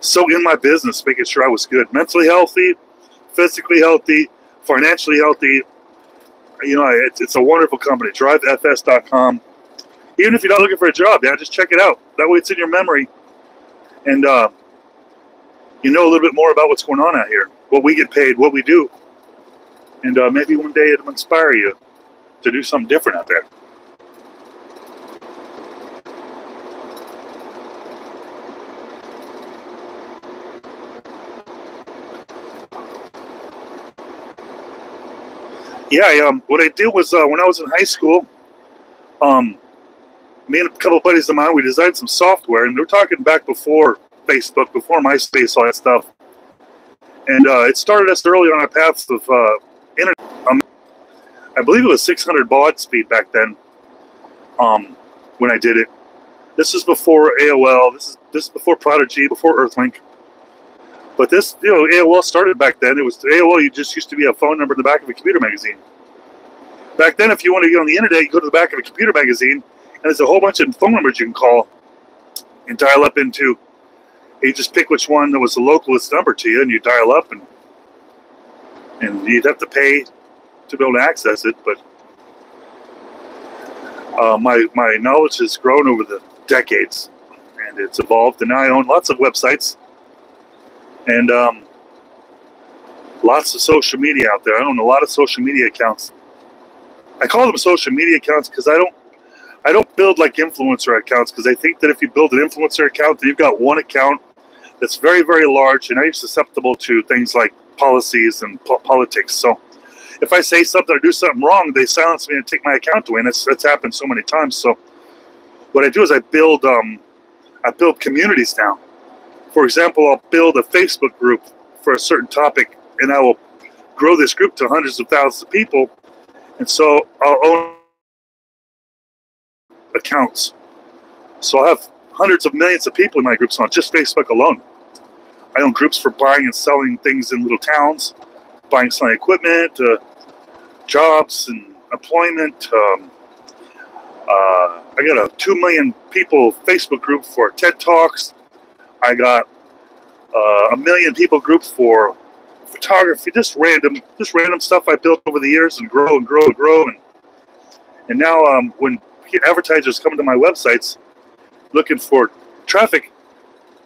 so in my business, making sure I was good, mentally healthy, physically healthy, financially healthy. You know, it's, it's a wonderful company. DriveFS.com. Even if you're not looking for a job, yeah, just check it out. That way, it's in your memory, and uh, you know a little bit more about what's going on out here, what we get paid, what we do, and uh, maybe one day it'll inspire you to do something different out there. Yeah, um, what I did was uh, when I was in high school, um, me and a couple of buddies of mine, we designed some software, and we are talking back before Facebook, before MySpace, all that stuff. And uh, it started us early on our paths of uh, internet. Um, I believe it was 600 baud speed back then um, when I did it. This is before AOL. This is this is before Prodigy, before Earthlink. But this, you know, AOL started back then. It was AOL. You just used to be a phone number in the back of a computer magazine. Back then, if you want to get on the internet, you go to the back of a computer magazine, and there's a whole bunch of phone numbers you can call and dial up into. You just pick which one that was the localist number to you, and you dial up, and and you'd have to pay to be able to access it. But uh, my my knowledge has grown over the decades, and it's evolved. And I own lots of websites and um, lots of social media out there. I own a lot of social media accounts. I call them social media accounts because I don't I don't build like influencer accounts because I think that if you build an influencer account, then you've got one account that's very very large and very susceptible to things like policies and po- politics. So if I say something or do something wrong, they silence me and take my account away, and it's, it's happened so many times. So what I do is I build um, I build communities now. For example, I'll build a Facebook group for a certain topic, and I will grow this group to hundreds of thousands of people. And so I'll own accounts. So I have hundreds of millions of people in my groups on just Facebook alone. I own groups for buying and selling things in little towns, buying selling equipment, uh, jobs and employment. Um, uh, I got a two million people Facebook group for TED Talks. I got uh, a million people group for photography, just random, just random stuff I built over the years and grow and grow and grow. And and now um, when advertisers come to my websites looking for traffic,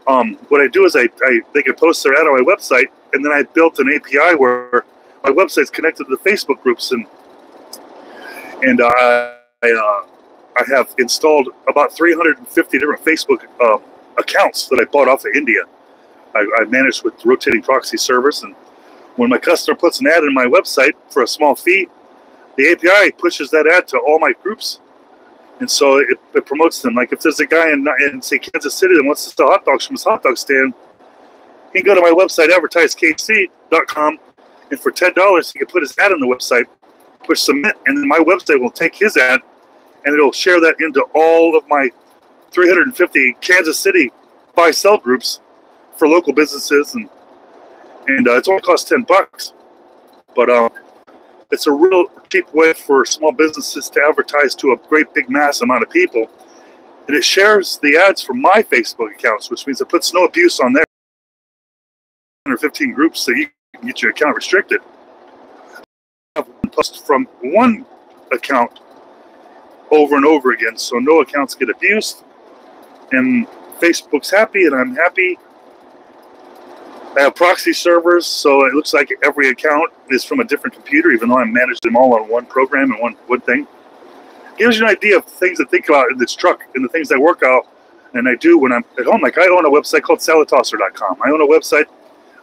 um, what I do is I, I they can post their ad on my website, and then I built an API where my website's connected to the Facebook groups and and uh, I. Uh, I have installed about 350 different Facebook uh, accounts that I bought off of India. I, I managed with rotating proxy servers, and when my customer puts an ad in my website for a small fee, the API pushes that ad to all my groups, and so it, it promotes them. Like if there's a guy in, in say Kansas City that wants to sell hot dogs from his hot dog stand, he can go to my website, advertisekc.com, and for ten dollars, he can put his ad on the website, push submit, and then my website will take his ad and it'll share that into all of my 350 Kansas City buy sell groups for local businesses, and and uh, it's only cost 10 bucks, but um, it's a real cheap way for small businesses to advertise to a great big mass amount of people, and it shares the ads from my Facebook accounts, which means it puts no abuse on there. 115 groups, so you can get your account restricted. Post from one account over and over again. So no accounts get abused, and Facebook's happy, and I'm happy. I have proxy servers, so it looks like every account is from a different computer, even though I manage them all on one program and one one thing. gives you an idea of things to think about in this truck and the things I work out and I do when I'm at home. Like I own a website called salattosser.com. I own a website.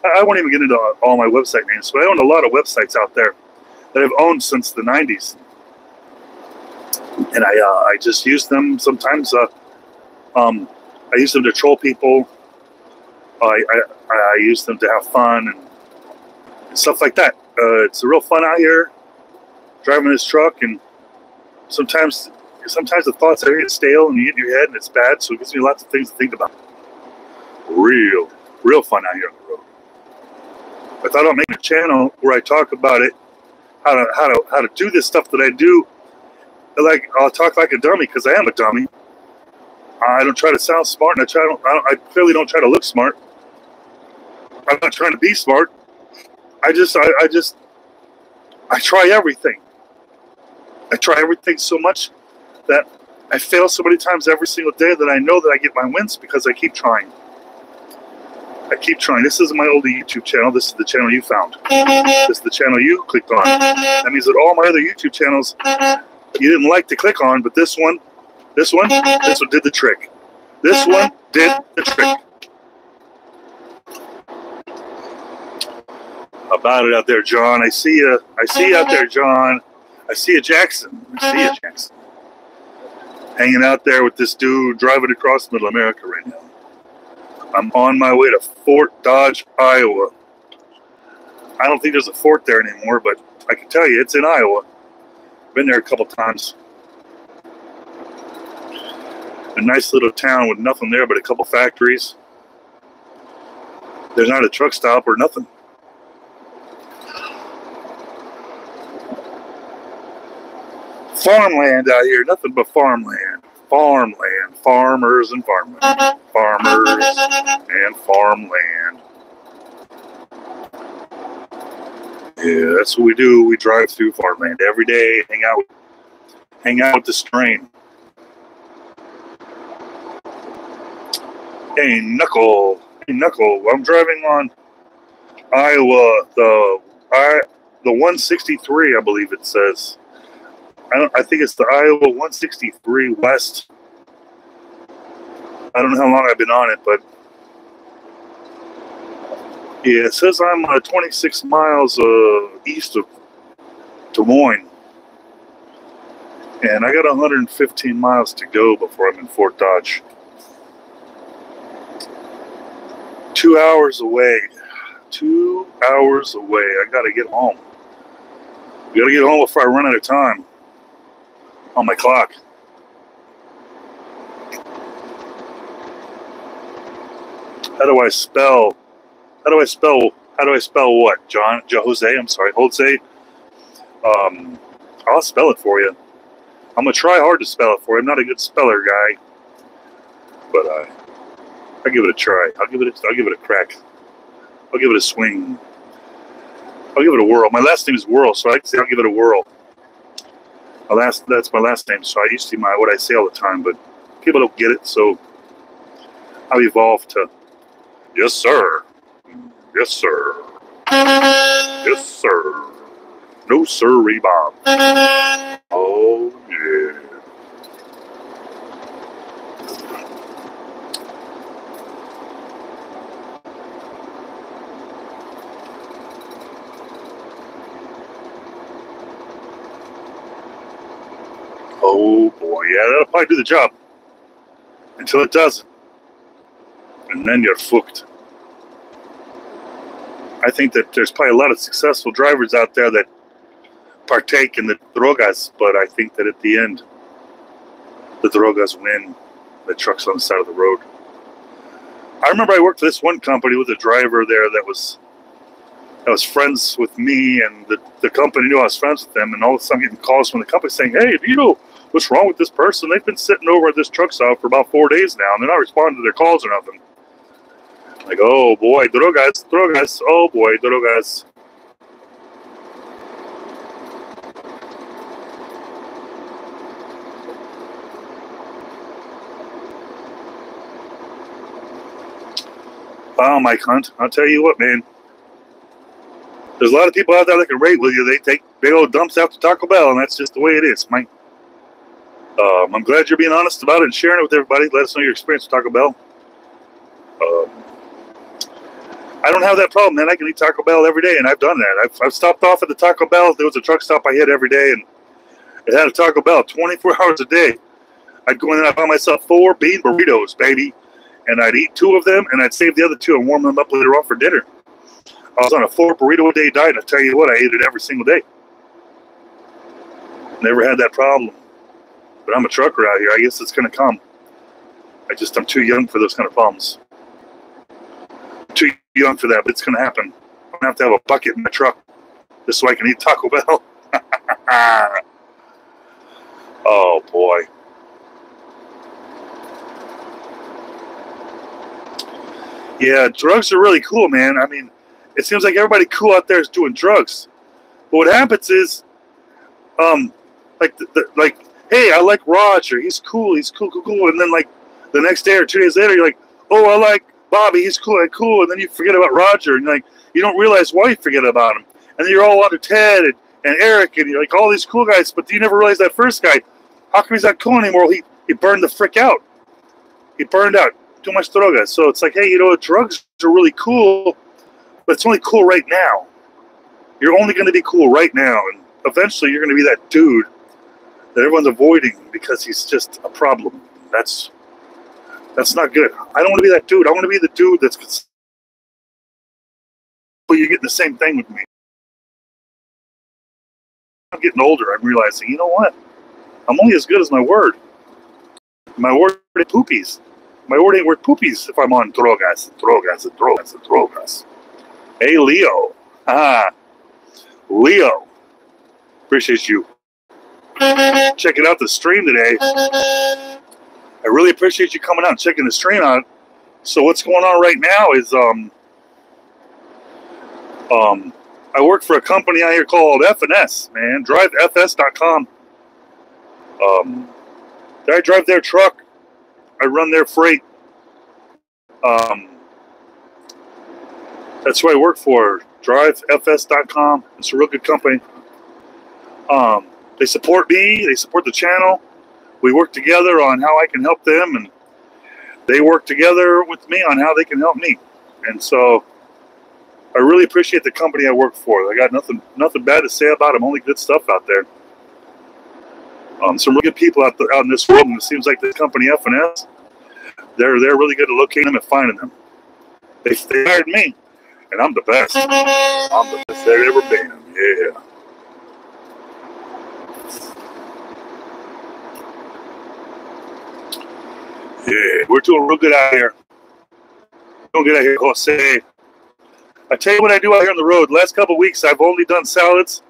I won't even get into all my website names, but I own a lot of websites out there that I've owned since the 90s and I uh, I just use them sometimes. Uh, um, I use them to troll people. I, I, I use them to have fun and stuff like that. Uh, it's real fun out here driving this truck, and sometimes sometimes the thoughts are get stale and you get in your head and it's bad. So it gives me lots of things to think about. Real, real fun out here on the road. I thought I'd make a channel where I talk about it, how to how to how to do this stuff that I do like I'll talk like a dummy because I am a dummy. I don't try to sound smart, and I try. Don't, I, don't, I clearly don't try to look smart. I'm not trying to be smart. I just, I, I just, I try everything. I try everything so much that I fail so many times every single day that I know that I get my wins because I keep trying. I keep trying. This is my old YouTube channel. This is the channel you found. This is the channel you clicked on. That means that all my other YouTube channels you didn't like to click on, but this one, this one, this one did the trick. This one did the trick. About it out there, John? I see you. I see you out there, John. I see you, Jackson. I see you, uh-huh. Jackson. Hanging out there with this dude driving across middle America right now. I'm on my way to Fort Dodge, Iowa. I don't think there's a fort there anymore, but I can tell you it's in Iowa. Been there a couple times. A nice little town with nothing there but a couple factories. There's not a truck stop or nothing. Farmland out here, nothing but farmland. Farmland, farmers and farmland. Farmers and farmland. Yeah, that's what we do. We drive through farmland every day, hang out, hang out with the strain. Hey, Knuckle. Hey, Knuckle. I'm driving on Iowa, the I, the 163, I believe it says. I don't. I think it's the Iowa 163 West. I don't know how long I've been on it, but yeah, it says I'm uh, 26 miles uh, east of Des Moines. And I got 115 miles to go before I'm in Fort Dodge. Two hours away. Two hours away. I got to get home. I got to get home before I run out of time on my clock. How do I spell how do I spell? How do I spell what? John, Jose. I'm sorry, Jose. Um, I'll spell it for you. I'm gonna try hard to spell it for you. I'm not a good speller guy, but uh, I'll give it a try. I'll give it. A, I'll give it a crack. I'll give it a swing. I'll give it a whirl. My last name is Wrhel, so I say I'll give it a whirl. My last that's my last name, so I used to my what I say all the time, but people don't get it, so I've evolved to yes, sir. Yes, sir. Yes, sir. No, sir, Bob. Oh, yeah. Oh boy, yeah, that'll probably do the job. Until it doesn't. And then you're fucked. I think that there's probably a lot of successful drivers out there that partake in the drogas, but I think that at the end, the drogas win. The trucks on the side of the road. I remember I worked for this one company with a driver there that was that was friends with me, and the, the company knew I was friends with them. And all of a sudden, getting calls from the company saying, "Hey, do you know what's wrong with this person? They've been sitting over at this truck stop for about four days now, and they're not responding to their calls or nothing." Like, oh boy, drogas, drogas, oh boy, drogas. Wow, Mike Hunt, I'll tell you what, man. There's a lot of people out there that can rate with you. They take big old dumps out to Taco Bell, and that's just the way it is, Mike. Um, I'm glad you're being honest about it and sharing it with everybody. Let us know your experience with Taco Bell. Um, I don't have that problem, man. I can eat Taco Bell every day, and I've done that. I've, I've stopped off at the Taco Bell. There was a truck stop I hit every day, and it had a Taco Bell 24 hours a day. I'd go in and I'd buy myself four bean burritos, baby, and I'd eat two of them, and I'd save the other two and warm them up later on for dinner. I was on a four burrito a day diet, and I tell you what, I ate it every single day. Never had that problem. But I'm a trucker out here. I guess it's going to come. I just, I'm too young for those kind of problems too young for that, but it's going to happen. I'm going to have to have a bucket in my truck just so I can eat Taco Bell. oh, boy. Yeah, drugs are really cool, man. I mean, it seems like everybody cool out there is doing drugs. But what happens is, um, like, the, the, like, hey, I like Roger. He's cool. He's cool, cool, cool. And then, like, the next day or two days later, you're like, oh, I like Bobby, he's cool, I cool, and then you forget about Roger, and like you don't realize why you forget about him, and then you're all under Ted and, and Eric, and you're like all these cool guys, but you never realize that first guy, how come he's not cool anymore? He he burned the frick out. He burned out too much droga. So it's like, hey, you know, drugs are really cool, but it's only cool right now. You're only going to be cool right now, and eventually you're going to be that dude that everyone's avoiding because he's just a problem. That's that's not good. I don't want to be that dude. I want to be the dude that's. But you're getting the same thing with me. I'm getting older. I'm realizing, you know what? I'm only as good as my word. My word ain't poopies. My word ain't worth poopies if I'm on drogas, drogas, drogas, drogas. Hey, Leo. Ah, Leo. Appreciate you checking out the stream today. I really appreciate you coming out and checking the stream out. So what's going on right now is um um I work for a company out here called FNS, man. DriveFS.com. Um, I drive their truck. I run their freight. Um, that's who I work for. DriveFS.com. It's a real good company. Um, they support me. They support the channel. We work together on how I can help them, and they work together with me on how they can help me. And so, I really appreciate the company I work for. I got nothing nothing bad to say about them. Only good stuff out there. Um, some really good people out, the, out in this world, and it seems like the company FNS, they're they're really good at locating them and finding them. They, they hired me, and I'm the best. I'm the best they've ever been. Yeah. Yeah, we're doing real good out here. Doing good out here, Jose. I tell you what I do out here on the road. Last couple weeks, I've only done salads,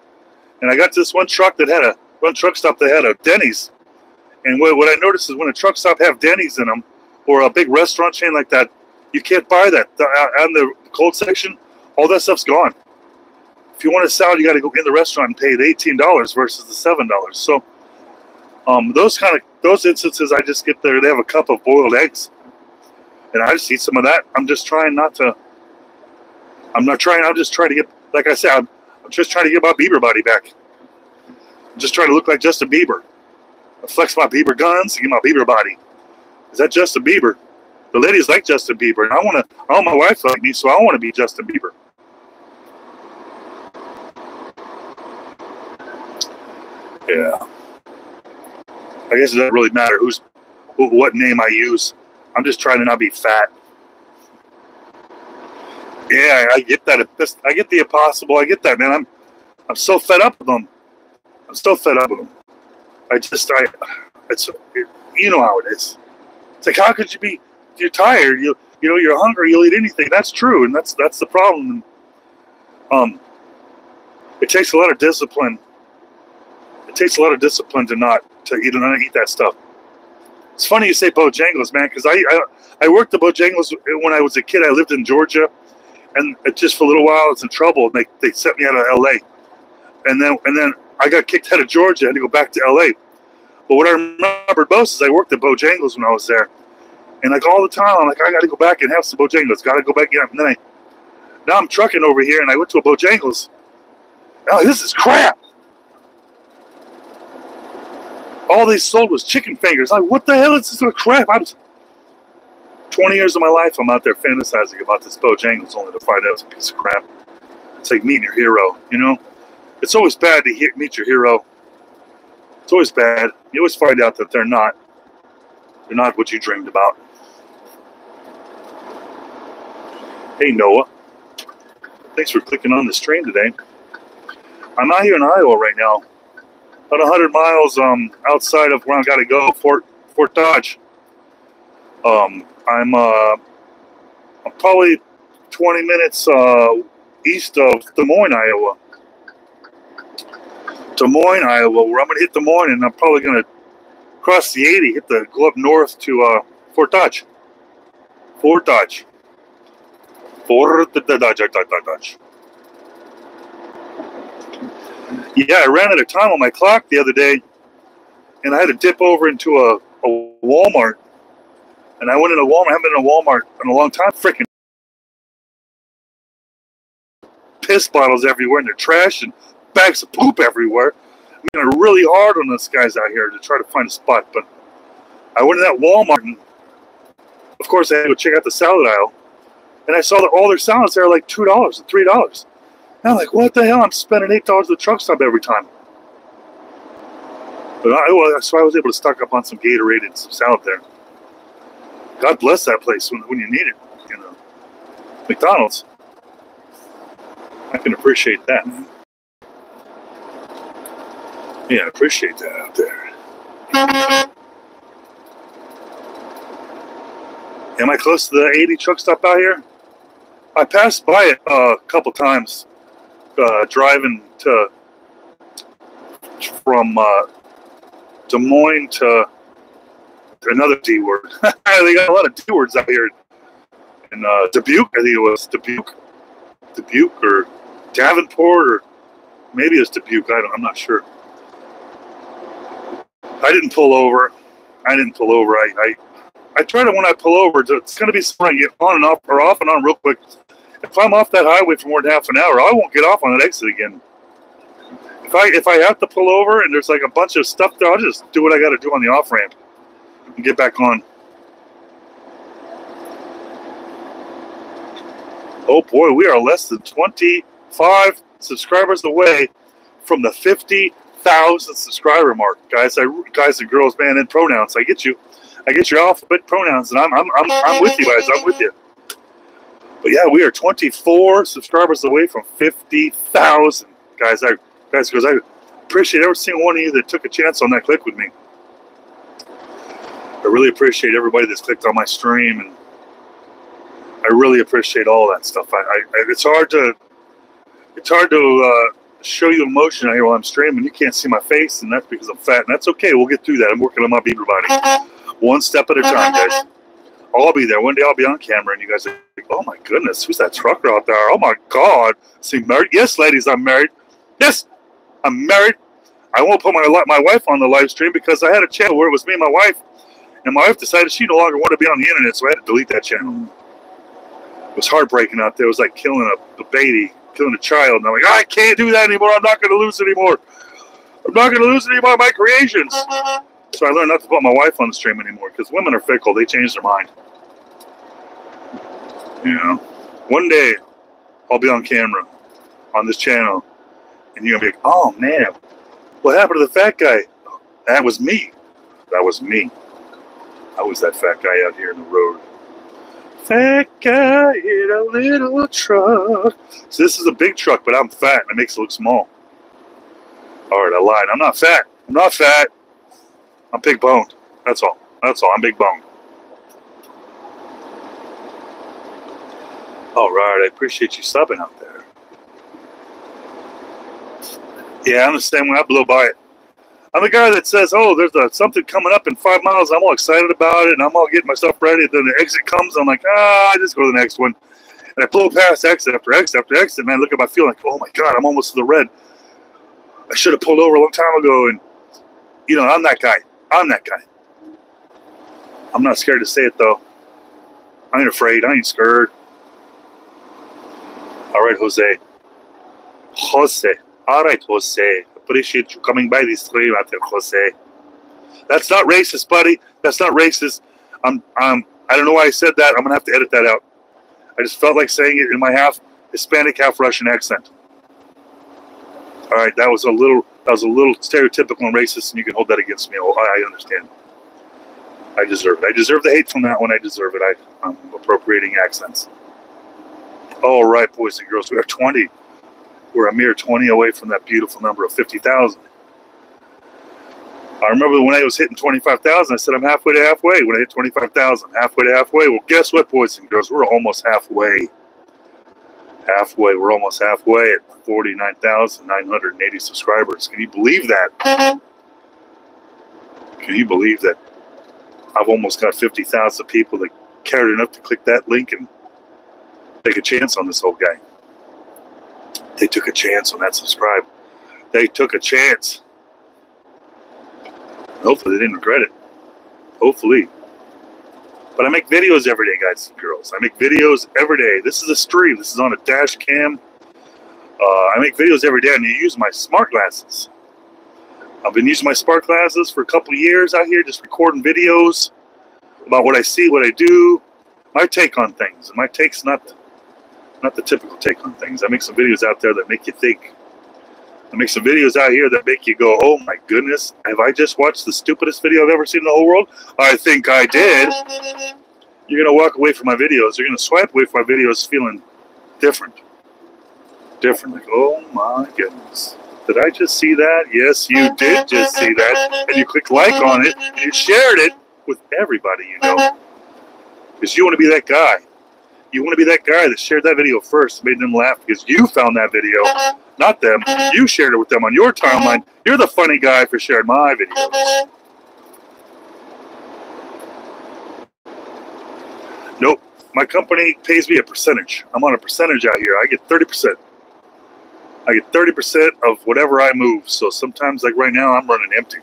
and I got this one truck that had a one truck stop that had a Denny's. And what, what I noticed is when a truck stop have Denny's in them, or a big restaurant chain like that, you can't buy that uh, on the cold section. All that stuff's gone. If you want a salad, you got to go in the restaurant and pay the eighteen dollars versus the seven dollars. So, um, those kind of those instances, I just get there. They have a cup of boiled eggs, and I just eat some of that. I'm just trying not to. I'm not trying. I'm just trying to get, like I said, I'm, I'm just trying to get my Bieber body back. I'm just trying to look like Justin Bieber. I flex my Bieber guns and get my Bieber body. Is that Justin Bieber? The ladies like Justin Bieber, and I want to. Want my wife like me, so I want to be Justin Bieber. Yeah. I guess it doesn't really matter who's what name I use. I'm just trying to not be fat. Yeah, I get that. I get the impossible. I get that, man. I'm I'm so fed up with them. I'm so fed up with them. I just I it's you know how it is. It's like how could you be? You're tired. You you know you're hungry. You'll eat anything. That's true, and that's that's the problem. Um, it takes a lot of discipline. It takes a lot of discipline to not to eat and eat that stuff. It's funny you say Bojangles, man, because I, I I worked at Bojangles when I was a kid. I lived in Georgia, and just for a little while I was in trouble. And they they sent me out of L.A. And then and then I got kicked out of Georgia. I had to go back to L.A. But what I remembered most is I worked at Bojangles when I was there, and like all the time I'm like I got to go back and have some Bojangles. Got to go back. And then I now I'm trucking over here, and I went to a Bojangles. Oh, this is crap all they sold was chicken fingers. Like, what the hell is this crap? I'm 20 years of my life, I'm out there fantasizing about this Bojangles only to find out it's a piece of crap. It's like meeting your hero, you know? It's always bad to meet your hero. It's always bad. You always find out that they're not. They're not what you dreamed about. Hey, Noah. Thanks for clicking on the stream today. I'm out here in Iowa right now about 100 miles um, outside of where I got to go, Fort Fort Dodge. Um, I'm uh, I'm probably 20 minutes uh, east of Des Moines, Iowa. Des Moines, Iowa, where I'm going to hit Des Moines, and I'm probably going to cross the 80, hit the go up north to uh, Fort Dodge. Fort Dodge. Fort Dodge, Dodge, Dodge. Yeah, I ran out of time on my clock the other day, and I had to dip over into a, a Walmart. And I went into Walmart. I haven't been in a Walmart in a long time. Freaking piss bottles everywhere, and they're trash and bags of poop everywhere. I mean, really hard on those guys out here to try to find a spot. But I went in that Walmart, and of course, I had to go check out the salad aisle. And I saw that all their salads there are like $2 and $3. And I'm like, what the hell? I'm spending eight dollars at the truck stop every time. But I, well, so I was able to stock up on some Gatorade and some salad there. God bless that place when, when you need it. You know, McDonald's. I can appreciate that. Yeah, I appreciate that out there. Am I close to the 80 truck stop out here? I passed by it uh, a couple times uh, driving to from uh, Des Moines to another D word. they got a lot of D words out here. In uh, Dubuque, I think it was Dubuque, Dubuque or Davenport, or maybe it's Dubuque. I don't, I'm not sure. I didn't pull over. I didn't pull over. I, I, I try to when I pull over. It's going to be something on and off or off and on real quick. If I'm off that highway for more than half an hour, I won't get off on that exit again. If I if I have to pull over and there's like a bunch of stuff there, I'll just do what I got to do on the off ramp and get back on. Oh boy, we are less than 25 subscribers away from the 50,000 subscriber mark, guys. I, guys and girls, man, and pronouns. I get you. I get your alphabet pronouns, and I'm, I'm, I'm, I'm with you guys. I'm with you. But yeah, we are 24 subscribers away from 50,000, guys. I guys, because I appreciate every single one of you that took a chance on that click with me. I really appreciate everybody that's clicked on my stream, and I really appreciate all that stuff. I, I it's hard to it's hard to uh, show you emotion out here while I'm streaming. You can't see my face, and that's because I'm fat, and that's okay. We'll get through that. I'm working on my Bieber body, one step at a time, guys. I'll be there one day. I'll be on camera, and you guys are like, "Oh my goodness, who's that trucker out there? Oh my God, is he married? Yes, ladies, I'm married. Yes, I'm married. I won't put my my wife on the live stream because I had a channel where it was me and my wife, and my wife decided she no longer wanted to be on the internet, so I had to delete that channel. It was heartbreaking out there. It was like killing a, a baby, killing a child. And I'm like, I can't do that anymore. I'm not going to lose anymore. I'm not going to lose any more of my creations. So I learned not to put my wife on the stream anymore because women are fickle. They change their mind. You know, one day I'll be on camera on this channel and you're going to be like, oh man, what happened to the fat guy? That was me. That was me. I was that fat guy out here in the road. Fat guy in a little truck. So this is a big truck, but I'm fat and it makes it look small. All right, I lied. I'm not fat. I'm not fat. I'm big boned. That's all. That's all. I'm big boned. All right. I appreciate you subbing out there. Yeah, I'm the same way. I blow by it. I'm the guy that says, "Oh, there's a, something coming up in five miles." I'm all excited about it, and I'm all getting myself ready. Then the exit comes. I'm like, "Ah, I just go to the next one," and I blow past exit after exit after exit. Man, look at my feeling like, "Oh my god, I'm almost to the red." I should have pulled over a long time ago, and you know, I'm that guy. I'm that guy. I'm not scared to say it though. I ain't afraid. I ain't scared. All right, Jose. Jose. All right, Jose appreciate you coming by this stream out there, Jose. That's not racist, buddy. That's not racist. I'm, I'm, I don't know why I said that. I'm gonna have to edit that out. I just felt like saying it in my half Hispanic, half Russian accent. All right, that was a little, that was a little stereotypical and racist, and you can hold that against me. Oh, I, I understand. I deserve it. I deserve the hate from that one. I deserve it. I, I'm appropriating accents. All right, boys and girls, we are 20 we're a mere 20 away from that beautiful number of 50,000. I remember when I was hitting 25,000, I said, I'm halfway to halfway. When I hit 25,000, halfway to halfway. Well, guess what, boys and girls? We're almost halfway. Halfway. We're almost halfway at 49,980 subscribers. Can you believe that? Can you believe that I've almost got 50,000 people that cared enough to click that link and take a chance on this old guy? They took a chance on that subscribe. They took a chance. Hopefully, they didn't regret it. Hopefully. But I make videos every day, guys and girls. I make videos every day. This is a stream. This is on a dash cam. Uh, I make videos every day, and I use my smart glasses. I've been using my smart glasses for a couple years out here, just recording videos about what I see, what I do, my take on things. And my take's not not the typical take on things. I make some videos out there that make you think. I make some videos out here that make you go, oh my goodness, have I just watched the stupidest video I've ever seen in the whole world? I think I did. You're going to walk away from my videos. You're going to swipe away from my videos feeling different. Different. Like, oh my goodness. Did I just see that? Yes, you did just see that. And you clicked like on it and you shared it with everybody you know. Because you want to be that guy. You want to be that guy that shared that video first, made them laugh because you found that video, not them. Uh, you shared it with them on your timeline. Uh, You're the funny guy for sharing my videos. Uh, nope. My company pays me a percentage. I'm on a percentage out here. I get 30%. I get 30% of whatever I move. So sometimes, like right now, I'm running empty.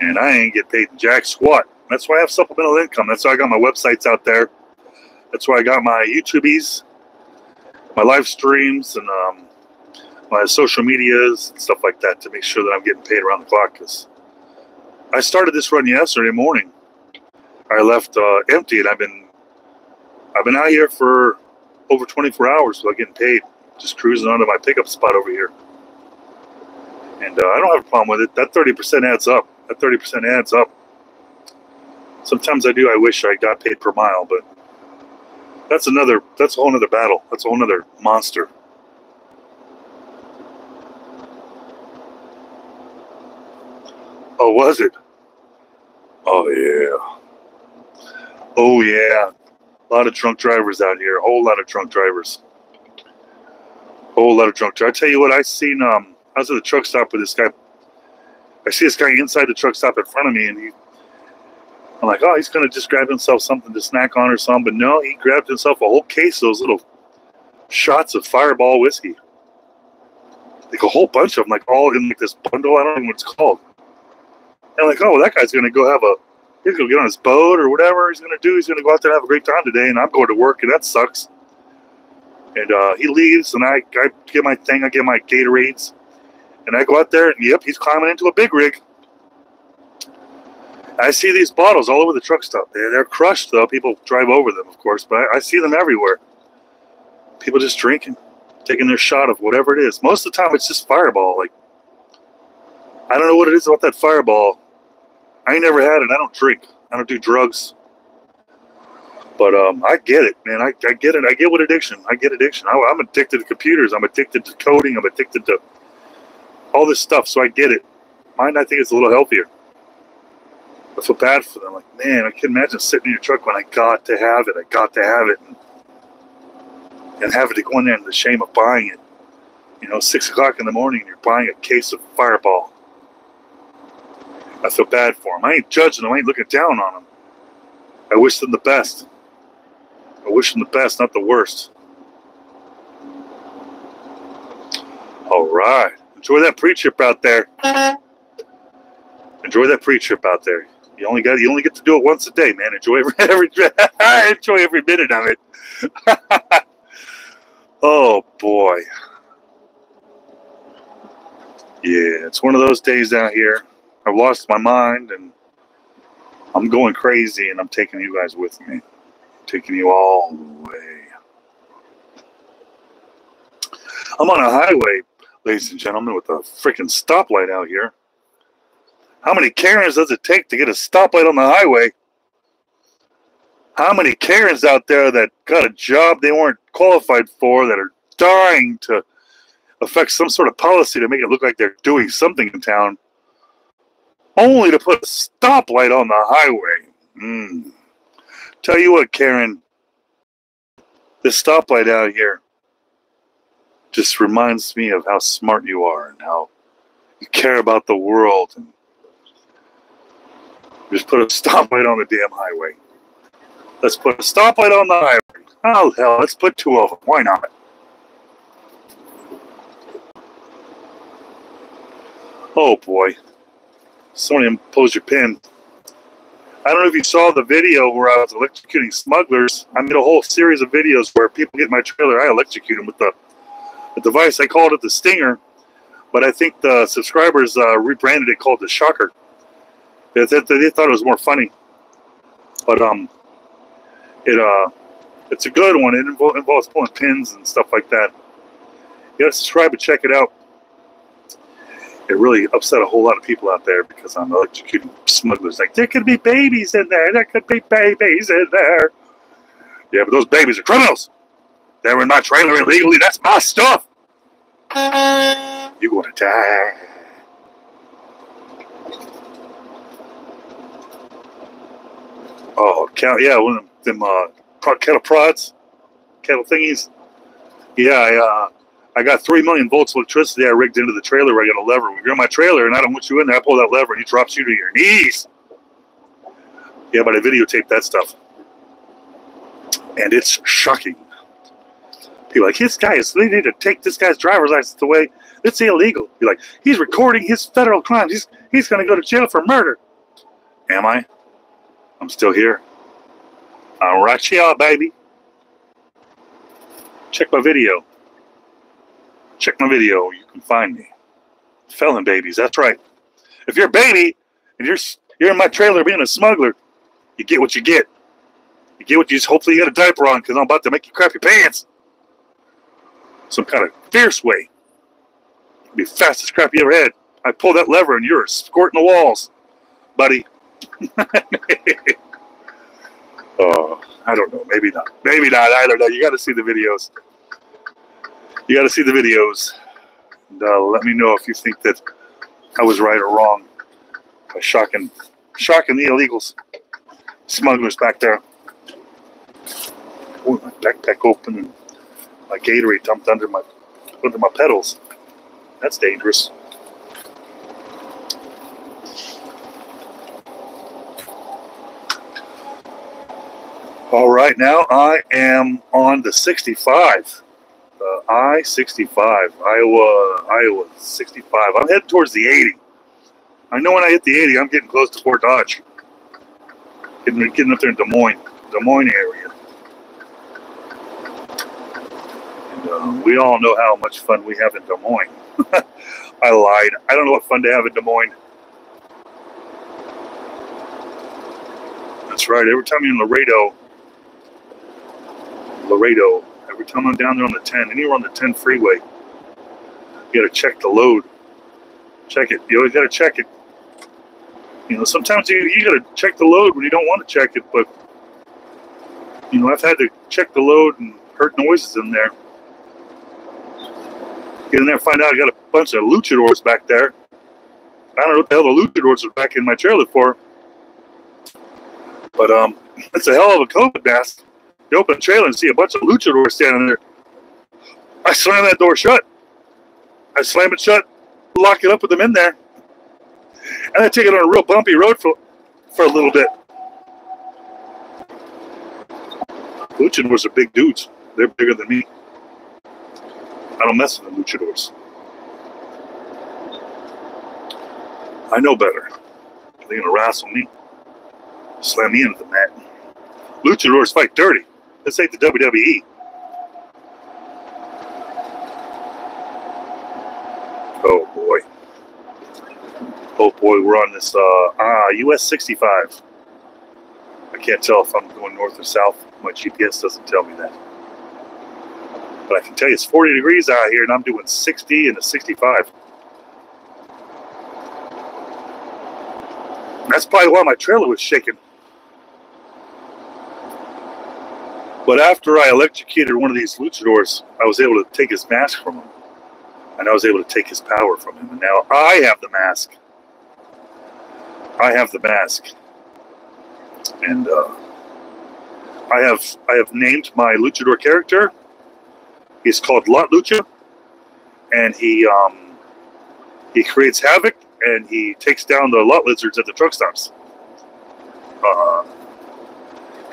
And I ain't get paid jack squat. That's why I have supplemental income. That's why I got my websites out there. That's why I got my YouTubies, my live streams, and um, my social medias and stuff like that to make sure that I'm getting paid around the clock. Because I started this run yesterday morning. I left uh, empty, and I've been I've been out here for over 24 hours without getting paid, just cruising onto my pickup spot over here. And uh, I don't have a problem with it. That 30% adds up. That 30% adds up. Sometimes I do. I wish I got paid per mile, but that's another. That's a whole other battle. That's a whole other monster. Oh, was it? Oh yeah. Oh yeah. A lot of drunk drivers out here. A whole lot of drunk drivers. Whole lot of drunk drivers. I tell you what, I seen. Um, I was at the truck stop with this guy. I see this guy inside the truck stop in front of me, and he. I'm like, oh, he's gonna just grab himself something to snack on or something. But no, he grabbed himself a whole case of those little shots of Fireball whiskey. Like a whole bunch of them, like all in like this bundle. I don't know what it's called. And like, oh, well, that guy's gonna go have a he's gonna get on his boat or whatever he's gonna do. He's gonna go out there and have a great time today, and I'm going to work, and that sucks. And uh, he leaves, and I, I get my thing, I get my Gatorades, and I go out there, and yep, he's climbing into a big rig. I see these bottles all over the truck stop. They're, they're crushed, though. People drive over them, of course, but I, I see them everywhere. People just drinking, taking their shot of whatever it is. Most of the time, it's just Fireball. Like, I don't know what it is about that Fireball I never had it. I don't drink. I don't do drugs. But um, I get it, man. I, I get it. I get what addiction. I get addiction. I, I'm addicted to computers. I'm addicted to coding. I'm addicted to all this stuff. So I get it. Mine, I think, is a little healthier. I feel bad for them. Like, man, I can imagine sitting in your truck when I got to have it. I got to have it. And, and having to go in there and the shame of buying it. You know, six o'clock in the morning and you're buying a case of Fireball. I feel bad for them. I ain't judging them. I ain't looking down on them. I wish them the best. I wish them the best, not the worst. All right. Enjoy that pre-trip out there. Enjoy that pre-trip out there. You only got you only get to do it once a day, man. Enjoy every every enjoy every minute of it. oh boy. Yeah, it's one of those days out here. I've lost my mind and I'm going crazy and I'm taking you guys with me. taking you all the way. I'm on a highway, ladies and gentlemen, with a freaking stoplight out here. How many Karens does it take to get a stoplight on the highway? How many Karens out there that got a job they weren't qualified for that are dying to affect some sort of policy to make it look like they're doing something in town only to put a stoplight on the highway. Mm. Tell you what, Karen, this stoplight out here just reminds me of how smart you are and how you care about the world. And just put a stoplight on the damn highway. Let's put a stoplight on the highway. Oh, hell, let's put two of them. Why not? Oh, boy someone impose your pin. I don't know if you saw the video where I was electrocuting smugglers. I made a whole series of videos where people get my trailer. I electrocute them with the, the device. I called it the Stinger, but I think the subscribers uh, rebranded it called the Shocker. They, they, thought it was more funny. But um, it uh, It's a good one. It invo- involves pulling pins and stuff like that. You gotta subscribe and check it out. It really upset a whole lot of people out there because I'm electrocuting smugglers. Like, there could be babies in there. There could be babies in there. Yeah, but those babies are criminals. They were in my trailer illegally. That's my stuff. You're going to die. Oh, cow, yeah, one of them them uh, cattle prods, cattle thingies. Yeah, I, uh, I got three million volts of electricity I rigged into the trailer where I got a lever. When you're in my trailer and I don't want you in there, I pull that lever and he drops you to your knees. Yeah, but I videotaped that stuff. And it's shocking. People like, this guy is, they need to take this guy's driver's license away. It's illegal. You're like, he's recording his federal crimes. He's, he's going to go to jail for murder. Am I? I'm still here. I'm right here, baby. Check my video. Check my video. You can find me. Felon babies. That's right. If you're a baby and you're you're in my trailer being a smuggler, you get what you get. You get what you. just Hopefully, you got a diaper on because I'm about to make you crap your pants. Some kind of fierce way. Be the fastest crap you ever had. I pull that lever and you're squirting the walls, buddy. oh, I don't know. Maybe not. Maybe not. I don't know. You got to see the videos. You got to see the videos. And, uh, let me know if you think that I was right or wrong by shocking, shocking the illegals, smugglers back there. Oh, my backpack open and my Gatorade dumped under my under my pedals. That's dangerous. All right, now I am on the 65. The I 65, Iowa, Iowa 65. I'm heading towards the 80. I know when I hit the 80, I'm getting close to Fort Dodge. Getting, getting up there in Des Moines, Des Moines area. And, uh, we all know how much fun we have in Des Moines. I lied. I don't know what fun to have in Des Moines. That's right. Every time you're in Laredo, Laredo. Every time I'm down there on the 10, anywhere on the 10 freeway, you got to check the load. Check it. You always got to check it. You know, sometimes you, you got to check the load when you don't want to check it, but, you know, I've had to check the load and heard noises in there. Get in there find out I got a bunch of luchadors back there. I don't know what the hell the luchadors are back in my trailer for. But um, it's a hell of a COVID mask. Open the trailer and see a bunch of luchadors standing there. I slam that door shut. I slam it shut, lock it up with them in there. And I take it on a real bumpy road for, for a little bit. Luchadors are big dudes. They're bigger than me. I don't mess with the luchadors. I know better. They're gonna wrestle me, slam me into the mat. Luchadors fight dirty. This ain't the WWE. Oh boy. Oh boy, we're on this uh, ah US 65. I can't tell if I'm going north or south. My GPS doesn't tell me that. But I can tell you it's 40 degrees out here and I'm doing 60 and a 65. That's probably why my trailer was shaking. But after I electrocuted one of these luchadors, I was able to take his mask from him. And I was able to take his power from him. And now I have the mask. I have the mask. And uh, I have I have named my luchador character. He's called Lot Lucha. And he um, he creates havoc and he takes down the lot lizards at the truck stops. Uh,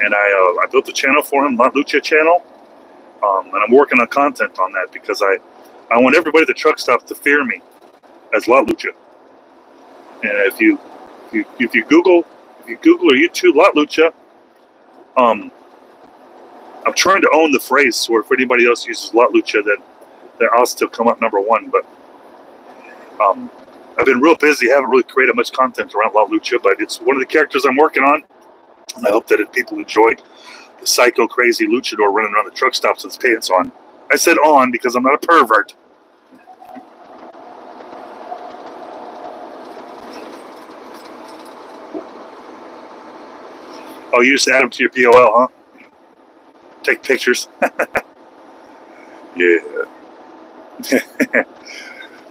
and I uh, I built a channel for him, Lot Lucha channel, um, and I'm working on content on that because I I want everybody at the truck stop to fear me as Lot Lucha. And if you if you, if you Google if you Google or YouTube Lot Lucha, um, I'm trying to own the phrase, so if anybody else uses Lot Lucha, then then I'll still come up number one. But um, I've been real busy, haven't really created much content around Lot Lucha, but it's one of the characters I'm working on. And I hope that people enjoyed the psycho crazy luchador running around the truck stops with his pants on. I said on because I'm not a pervert. Oh, you just add them to your POL, huh? Take pictures. yeah.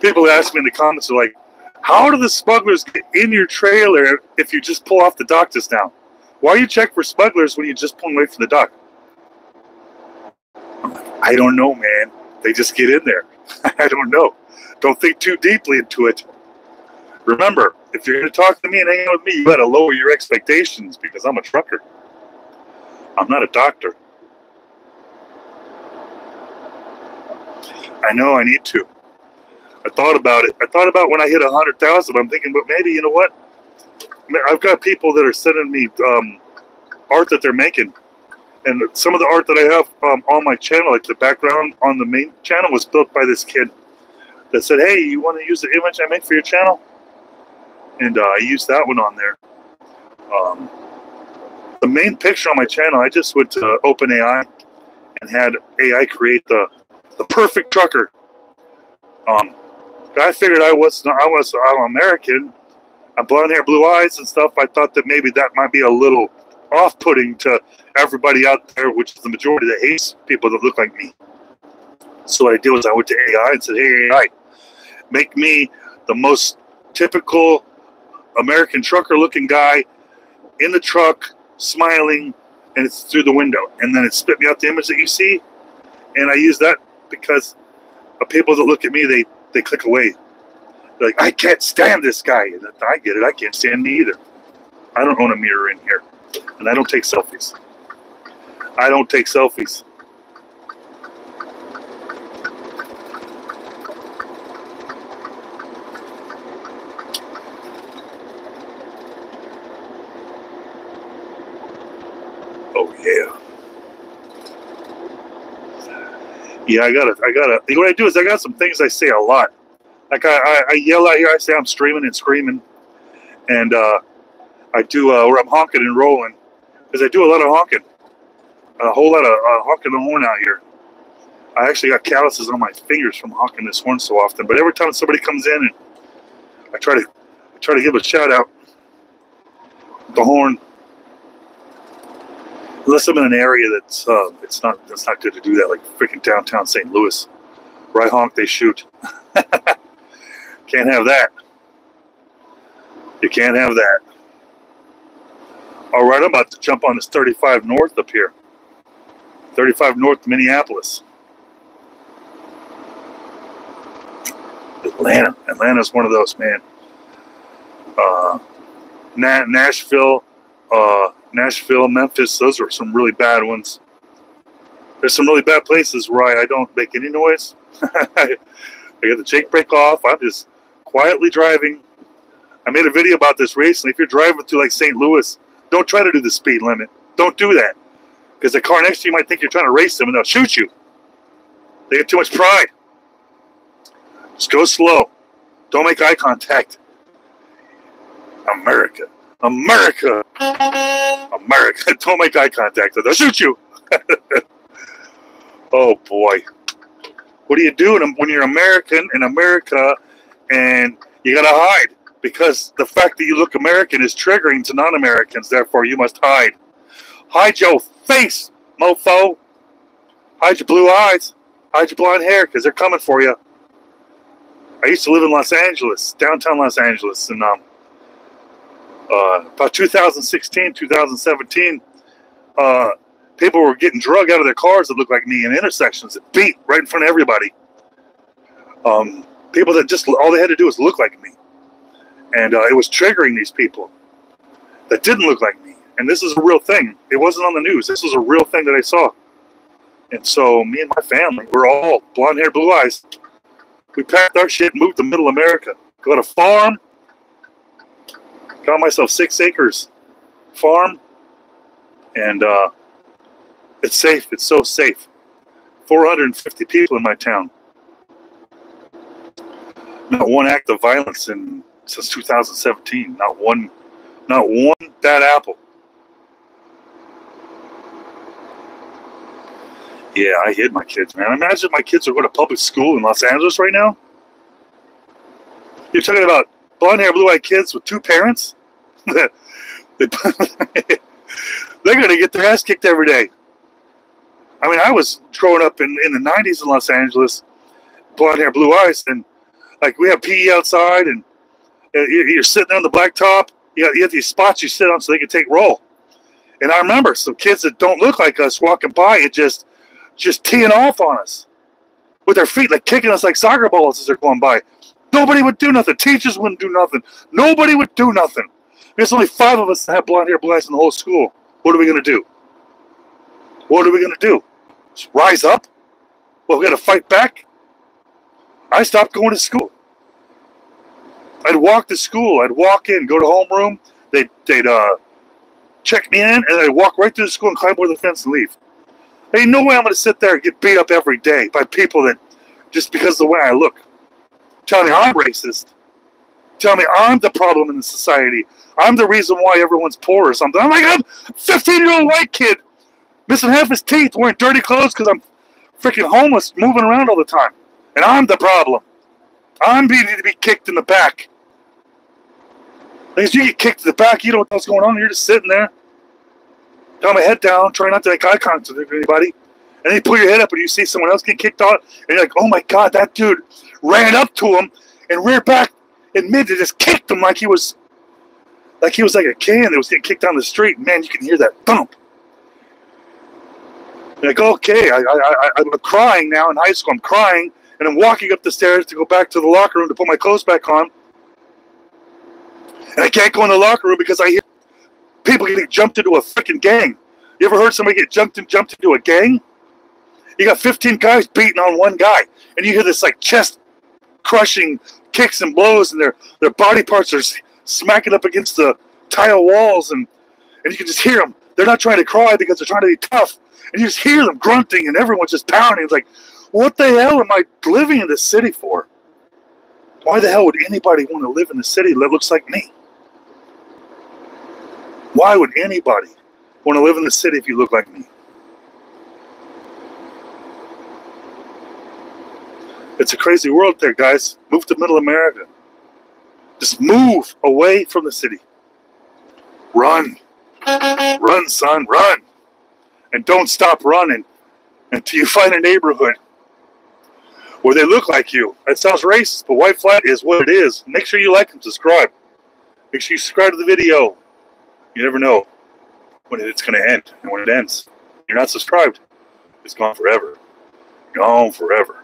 People ask me in the comments, are like, how do the smugglers get in your trailer if you just pull off the dock just now? Why you check for smugglers when you just pull away from the dock? I don't know, man. They just get in there. I don't know. Don't think too deeply into it. Remember, if you're going to talk to me and hang out with me, you got to lower your expectations because I'm a trucker. I'm not a doctor. I know I need to. I thought about it. I thought about when I hit a hundred thousand. I'm thinking, but maybe you know what? I've got people that are sending me um, art that they're making, and some of the art that I have um, on my channel, like the background on the main channel, was built by this kid that said, "Hey, you want to use the image I make for your channel?" And uh, I used that one on there. Um, the main picture on my channel, I just went to OpenAI and had AI create the the perfect trucker. Um, I figured I was I was I'm American, I'm blonde hair, blue eyes, and stuff. I thought that maybe that might be a little off-putting to everybody out there, which is the majority that hates people that look like me. So what I did was I went to AI and said, "Hey AI, make me the most typical American trucker-looking guy in the truck, smiling, and it's through the window." And then it spit me out the image that you see, and I use that because of people that look at me, they they click away. Like, I can't stand this guy. And I get it. I can't stand me either. I don't own a mirror in here, and I don't take selfies. I don't take selfies. Oh yeah. Yeah, I gotta, I gotta. What I do is I got some things I say a lot. Like I, I, yell out here, I say I'm streaming and screaming, and uh, I do uh, where I'm honking and rolling, because I do a lot of honking, a whole lot of uh, honking the horn out here. I actually got calluses on my fingers from honking this horn so often. But every time somebody comes in, and I try to, I try to give a shout out. The horn unless I'm in an area that's uh, it's not that's not good to do that, like freaking downtown St. Louis. Right honk, they shoot. can't have that. You can't have that. All right, I'm about to jump on this 35 North up here. 35 North, Minneapolis. Atlanta. Atlanta's one of those, man. Uh, Nashville, uh, Nashville, Memphis, those are some really bad ones. There's some really bad places where I, I don't make any noise. I get the jake brake off. I'm just quietly driving. I made a video about this recently. If you're driving to like St. Louis, don't try to do the speed limit. Don't do that. Because the car next to you might think you're trying to race them and they'll shoot you. They get too much pride. Just go slow. Don't make eye contact. America. America. America. Don't make eye contact. or They'll shoot you. oh boy. What are you doing when you're American in America and you gotta hide? Because the fact that you look American is triggering to non-Americans. Therefore, you must hide. Hide your face, mofo. Hide your blue eyes. Hide your blonde hair, because they're coming for you. I used to live in Los Angeles, downtown Los Angeles, and um, uh, about 2016, 2017, uh, people were getting drug out of their cars that looked like me in intersections that beat right in front of everybody. Um, people that just all they had to do was look like me, and uh, it was triggering these people that didn't look like me. And this is a real thing. It wasn't on the news. This was a real thing that I saw. And so me and my family, we're all blonde hair, blue eyes. We packed our shit, moved to Middle America, got a farm, got myself six acres farm, and uh, it's safe. It's so safe. 450 people in my town. Not one act of violence in since 2017. Not one, not one bad apple. Yeah, I hid my kids, man. Imagine my kids are going to public school in Los Angeles right now. You're talking about blonde hair, blue eyed kids with two parents? They're going to get their ass kicked every day. I mean, I was growing up in, in the 90s in Los Angeles, blonde hair, blue eyes, and like we have PE outside, and you're sitting on the blacktop. You got, you have these spots you sit on so they can take roll. And I remember some kids that don't look like us walking by and just just teeing off on us with their feet, like kicking us like soccer balls as they're going by. Nobody would do nothing. Teachers wouldn't do nothing. Nobody would do nothing. There's only five of us that have blonde hair, eyes in the whole school. What are we going to do? What are we going to do? Just rise up? Well, we got to fight back? I stopped going to school. I'd walk to school. I'd walk in, go to homeroom. They'd, they'd uh, check me in, and I'd walk right through the school and climb over the fence and leave. Ain't no way I'm going to sit there and get beat up every day by people that just because of the way I look. Tell me I'm racist. Tell me I'm the problem in the society. I'm the reason why everyone's poor or something. I'm like, I'm a 15 year old white kid missing half his teeth, wearing dirty clothes because I'm freaking homeless, moving around all the time. And I'm the problem. I'm needing to be kicked in the back. Because you get kicked in the back, you don't know what's going on. You're just sitting there, got my head down, trying not to make eye contact with anybody. And then you pull your head up and you see someone else get kicked out, and you're like, oh my God, that dude ran up to him and rear back and mid to just kicked him like he was like he was like a can that was getting kicked down the street. Man, you can hear that thump. You're like, okay, I, I, I, I'm crying now in high school. I'm crying, and I'm walking up the stairs to go back to the locker room to put my clothes back on. And I can't go in the locker room because I hear people getting jumped into a freaking gang. You ever heard somebody get jumped and jumped into a gang? You got 15 guys beating on one guy, and you hear this like chest crushing kicks and blows, and their their body parts are smacking up against the tile walls, and and you can just hear them. They're not trying to cry because they're trying to be tough, and you just hear them grunting, and everyone's just pounding. It's like, what the hell am I living in this city for? Why the hell would anybody want to live in a city that looks like me? Why would anybody want to live in the city if you look like me? It's a crazy world there, guys. Move to middle America. Just move away from the city. Run. Run, son, run. And don't stop running until you find a neighborhood where they look like you. That sounds racist, but White flight is what it is. Make sure you like and subscribe. Make sure you subscribe to the video. You never know when it's going to end. And when it ends, you're not subscribed, it's gone forever. Gone forever.